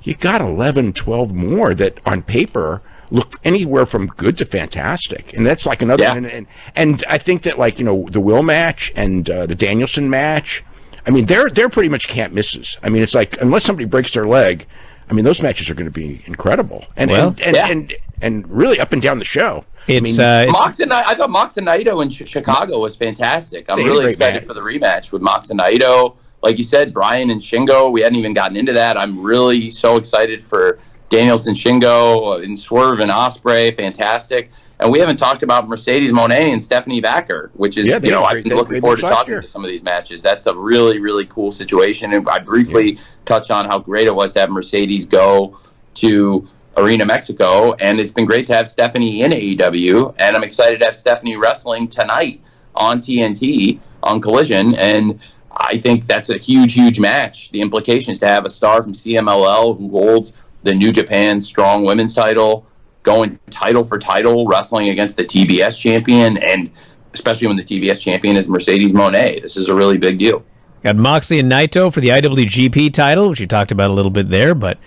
you got 11, 12 more that on paper look anywhere from good to fantastic. And that's like another, yeah. and, and, and, I think that like, you know, the Will match and uh, the Danielson match, I mean, they're, they're pretty much can't misses. I mean, it's like, unless somebody breaks their leg, I mean, those matches are going to be incredible. And, well, and, and, yeah. and, and, really up and down the show. It's, I mean, uh, Mox and I, I thought Mox and Naito in Chicago was fantastic. I'm really excited match. for the rematch with Mox and Naito like you said, Bryan and Shingo, we hadn't even gotten into that. I'm really so excited for Danielson Shingo and Swerve and Ospreay, fantastic. And we haven't talked about Mercedes Moné and Stephanie Vaquer, which is, yeah, you know, I've been looking forward to talking year. to some of these matches. That's a really, really cool situation. And I briefly yeah. touched on how great it was to have Mercedes go to Arena Mexico, and it's been great to have Stephanie in AEW, and I'm excited to have Stephanie wrestling tonight on TNT on Collision, and I think that's a huge, huge match. The implications to have a star from CMLL who holds the New Japan Strong Women's title, going title for title, wrestling against the TBS champion, and especially when the TBS champion is Mercedes Moné. This is a really big deal. Got Moxley and Naito for the IWGP title, which you talked about a little bit there, but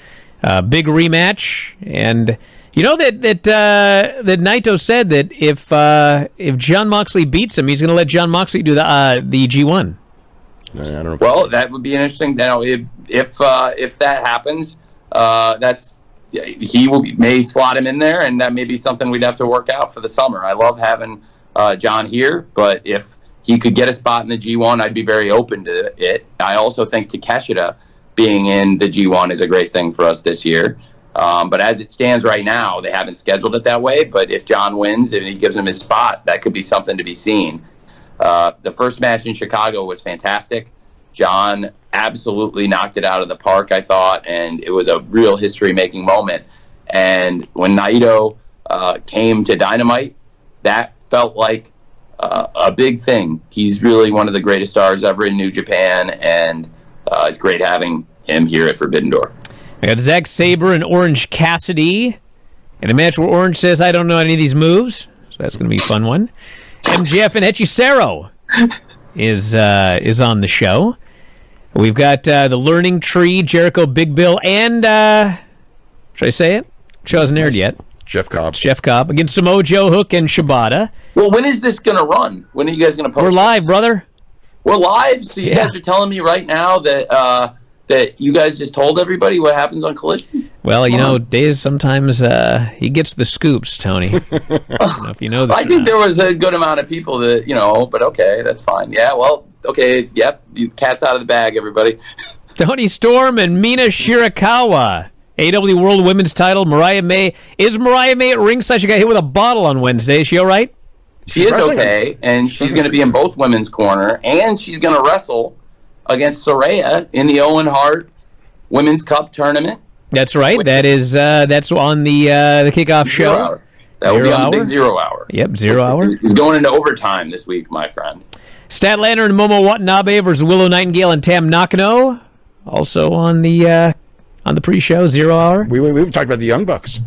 uh, big rematch. And you know that that uh, that Naito said that if uh, if Jon Moxley beats him, he's going to let Jon Moxley do the uh, the G one. Well, that would be interesting. Now, if if uh, if that happens, uh, that's he will may slot him in there, and that may be something we'd have to work out for the summer. I love having Jon here, but if he could get a spot in the G1, I'd be very open to it. I also think Takeshita being in the G1 is a great thing for us this year. Um, but as it stands right now, they haven't scheduled it that way. But if Jon wins and he gives him his spot, that could be something to be seen. Uh, the first match in Chicago was fantastic. Jon absolutely knocked it out of the park, I thought, and it was a real history making moment. And when Naito uh, came to Dynamite, that felt like uh, a big thing. He's really one of the greatest stars ever in New Japan, and uh, it's great having him here at Forbidden Door. I got Zack Sabre and Orange Cassidy in a match where Orange says, I don't know any of these moves. So that's going to be a fun one. MJF and Hechicero is, uh, is on the show. We've got uh, the Learning Tree, Jericho Big Bill, and, uh, should I say it? Show hasn't aired yet. Jeff Cobb. It's Jeff Cobb against Samoa Joe Hook and Shibata. Well, when is this going to run? When are you guys going to post? We're live, brother. We're live. So you Yeah. guys are telling me right now that uh, that you guys just told everybody what happens on Collision? Well, you know, Dave sometimes uh, he gets the scoops, Tony. I don't know if you know this. I think not. there was a good amount of people that you know, but okay, that's fine. Yeah, well, okay, yep, you cat's out of the bag, everybody. Toni Storm and Mina Shirakawa. AW World Women's Title. Mariah May is Mariah May at ringside. She got hit with a bottle on Wednesday. Is she all right? She is wrestling. okay, and she's going to be in both women's corner, and she's going to wrestle against Saraya in the Owen Hart Women's Cup tournament. That's right. That is uh, that's on the uh, the kickoff Zero show. hour. That will be Zero on the big hour? zero hour. Yep, zero hour. He's going into overtime this week, my friend. Statlander and Momo Watanabe versus Willow Nightingale and Tam Nakano. Also on the uh, on the pre-show zero hour. We, we, we talked about the Young Bucks.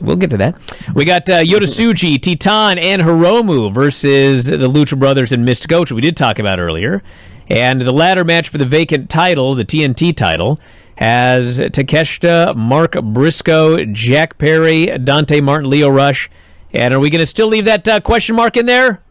We'll get to that. We got uh, Yota Tsuji, Titan, and Hiromu versus the Lucha Brothers and Mistico, which we did talk about earlier. And the ladder match for the vacant title, the TNT title, has Takeshita, Mark Briscoe, Jack Perry, Dante Martin, Lio Rush. And are we going to still leave that uh, question mark in there?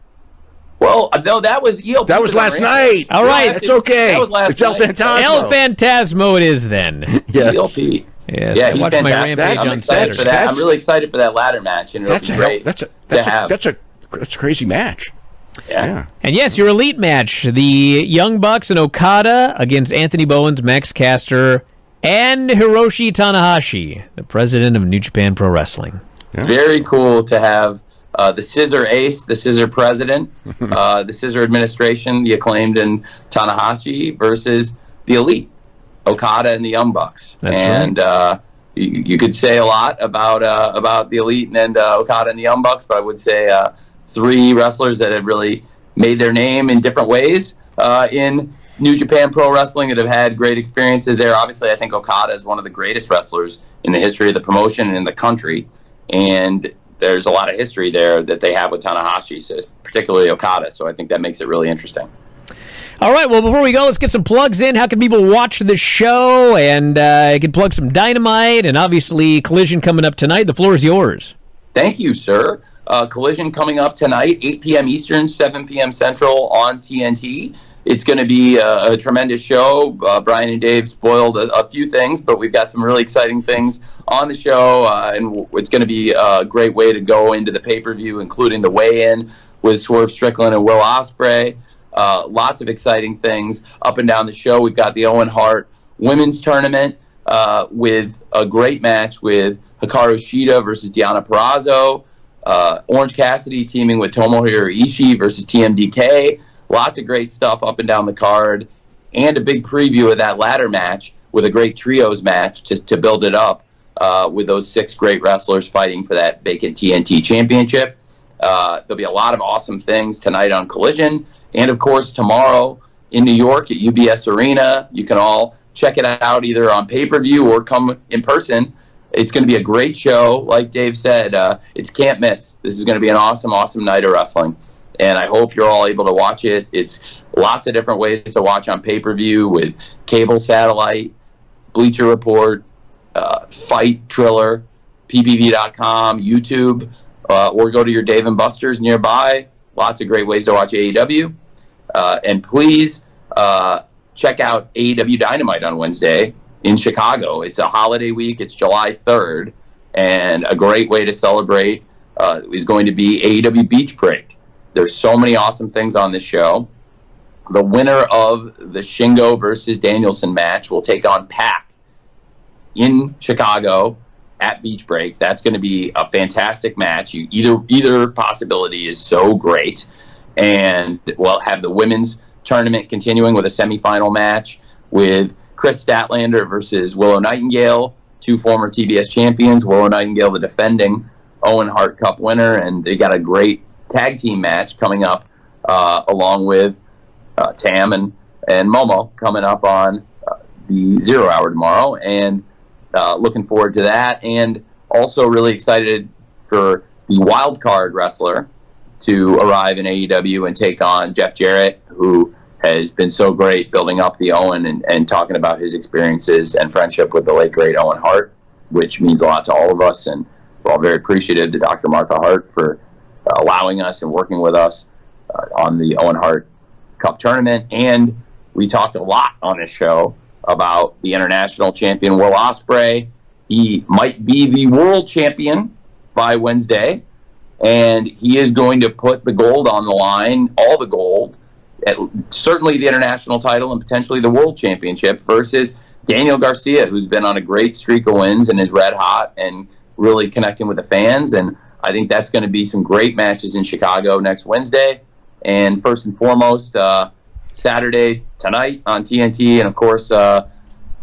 Well, uh, no, that was ELP. That was last on night. All right. That's okay. That was last it's El night. El Phantasmo it is then. Yes. ELP. Yes, Yeah, I he's fantastic. rampage I'm excited for Saturday. that. I'm really excited for that ladder match, and it'll That's be great hell, that's a to that's a, have. that's a that's a crazy match. Yeah. Yeah. And yes, your elite match: the Young Bucks and Okada against Anthony Bowens, Max Caster, and Hiroshi Tanahashi, the president of New Japan Pro Wrestling. Very cool to have uh, the Scissor Ace, the Scissor President, uh, the Scissor Administration, the acclaimed and Tanahashi versus the Elite, Okada and the Young Bucks. That's and uh, you, you could say a lot about uh, about the Elite and uh, Okada and the Young Bucks, but I would say uh, three wrestlers that have really made their name in different ways uh, in New Japan Pro Wrestling that have had great experiences there. Obviously, I think Okada is one of the greatest wrestlers in the history of the promotion and in the country, and there's a lot of history there that they have with Tanahashi, particularly Okada. So I think that makes it really interesting. All right, well, before we go, let's get some plugs in. How can people watch the show? And uh, you can plug some Dynamite and obviously Collision coming up tonight. The floor is yours. Thank you, sir. Uh, collision coming up tonight, 8 p.m. Eastern, 7 p.m. Central on TNT. It's going to be a, a tremendous show. Uh, Bryan and Dave spoiled a, a few things, but we've got some really exciting things on the show, uh, and w- it's going to be a great way to go into the pay per view, including the weigh in with Swerve Strickland and Will Ospreay. Uh, lots of exciting things up and down the show. We've got the Owen Hart Women's Tournament uh, with a great match with Hikaru Shida versus Diana Perrazzo. Uh, Orange Cassidy teaming with Tomohiro Ishii versus TMDK. Lots of great stuff up and down the card, and a big preview of that ladder match with a great trios match just to build it up uh, with those six great wrestlers fighting for that vacant TNT championship. Uh, there'll be a lot of awesome things tonight on Collision, and of course tomorrow in New York at UBS Arena. You can all check it out either on pay per view or come in person. It's going to be a great show. Like Dave said, uh, it's can't miss. This is going to be an awesome, awesome night of wrestling. And I hope you're all able to watch it. It's lots of different ways to watch on pay per view with cable satellite, Bleacher Report, uh, Fight Triller, PPV.com, YouTube, uh, or go to your Dave and Buster's nearby. Lots of great ways to watch AEW. Uh, and please uh, check out AEW Dynamite on Wednesday in Chicago. It's a holiday week. It's July 3rd, and a great way to celebrate uh, is going to be AEW Beach Break. There's so many awesome things on this show. The winner of the Shingo versus Danielson match will take on Pac in Chicago at Beach Break. That's going to be a fantastic match. You, either either possibility is so great, and we'll have the women's tournament continuing with a semifinal match with Kris Statlander versus Willow Nightingale, two former TBS champions. Willow Nightingale, the defending Owen Hart Cup winner, and they got a great tag team match coming up uh, along with uh, Tam and, and Momo coming up on uh, the zero hour tomorrow. And uh, looking forward to that. And also really excited for the wild card wrestler to arrive in AEW and take on Jeff Jarrett, who has been so great building up the Owen and, and talking about his experiences and friendship with the late great Owen Hart, which means a lot to all of us. And we're all very appreciative to Dr. Martha Hart for allowing us and working with us uh, on the Owen Hart Cup tournament. And we talked a lot on this show about the international champion Will Ospreay. He might be the world champion by Wednesday, and he is going to put the gold on the line, all the gold, at certainly the international title and potentially the world championship versus Daniel Garcia, who's been on a great streak of wins and is red hot and really connecting with the fans. And I think that's going to be some great matches in Chicago next Wednesday. And first and foremost, uh, Saturday tonight on TNT, and of course, uh,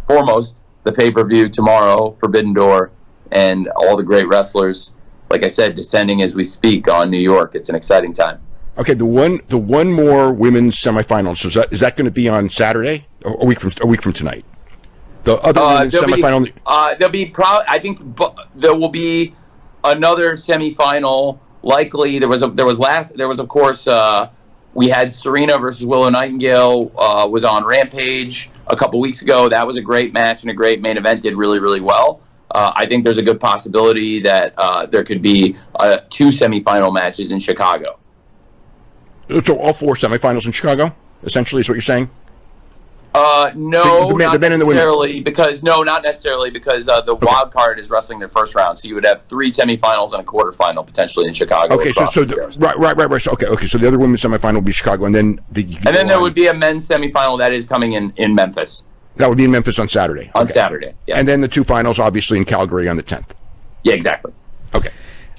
foremost, the pay per view tomorrow, Forbidden Door, and all the great wrestlers. Like I said, descending as we speak on New York. It's an exciting time. Okay, the one the one more women's semifinal. So is that, is that going to be on Saturday? A week from a week from tonight. The other Uh, women's there'll be, semifinal. uh, there'll be pro- I think there will be another semifinal. Likely, there was a, there was last there was of course uh, we had Serena versus Willow Nightingale uh, was on Rampage a couple weeks ago. That was a great match and a great main event. Did really really well. Uh, I think there's a good possibility that uh, there could be uh, two semifinal matches in Chicago. So all four semifinals in Chicago. Essentially, is what you're saying. Uh, no, The- the men- not the men and women. necessarily because no, not necessarily because uh, the wild card is wrestling their first round, so you would have three semifinals and a quarterfinal potentially in Chicago. Okay, so so the right right right right. So, okay okay. So the other women's semifinal will be Chicago, and then the and then there would be a men's semifinal that is coming in in Memphis that would be in Memphis on Saturday. on Okay. Saturday. Yeah, and then the two finals, obviously in Calgary on the 10th. yeah, exactly. Okay.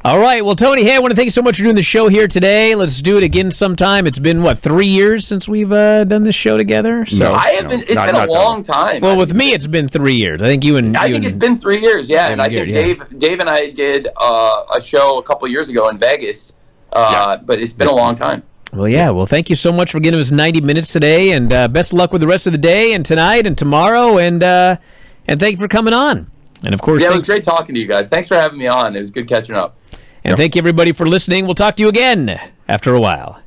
All right. Well, Tony, hey, I want to thank you so much for doing the show here today. Let's do it again sometime. It's been what three years since we've uh, done this show together. So, No. I have no, been. It's not- been not a long long. time. well, I with me, it's been three years. I think you and I you think and, it's been three years, yeah. And I Very think good, yeah. Dave, Dave and I did uh, a show a couple years ago in Vegas, uh, but it's been a long time. Well, yeah. Well, thank you so much for giving us 90 minutes today, and uh, best of luck with the rest of the day and tonight and tomorrow, and uh, and thank you for coming on. And of course, Yeah, it was great talking to you guys. Thanks for having me on. It was good catching up. And thank you everybody for listening. We'll talk to you again after a while.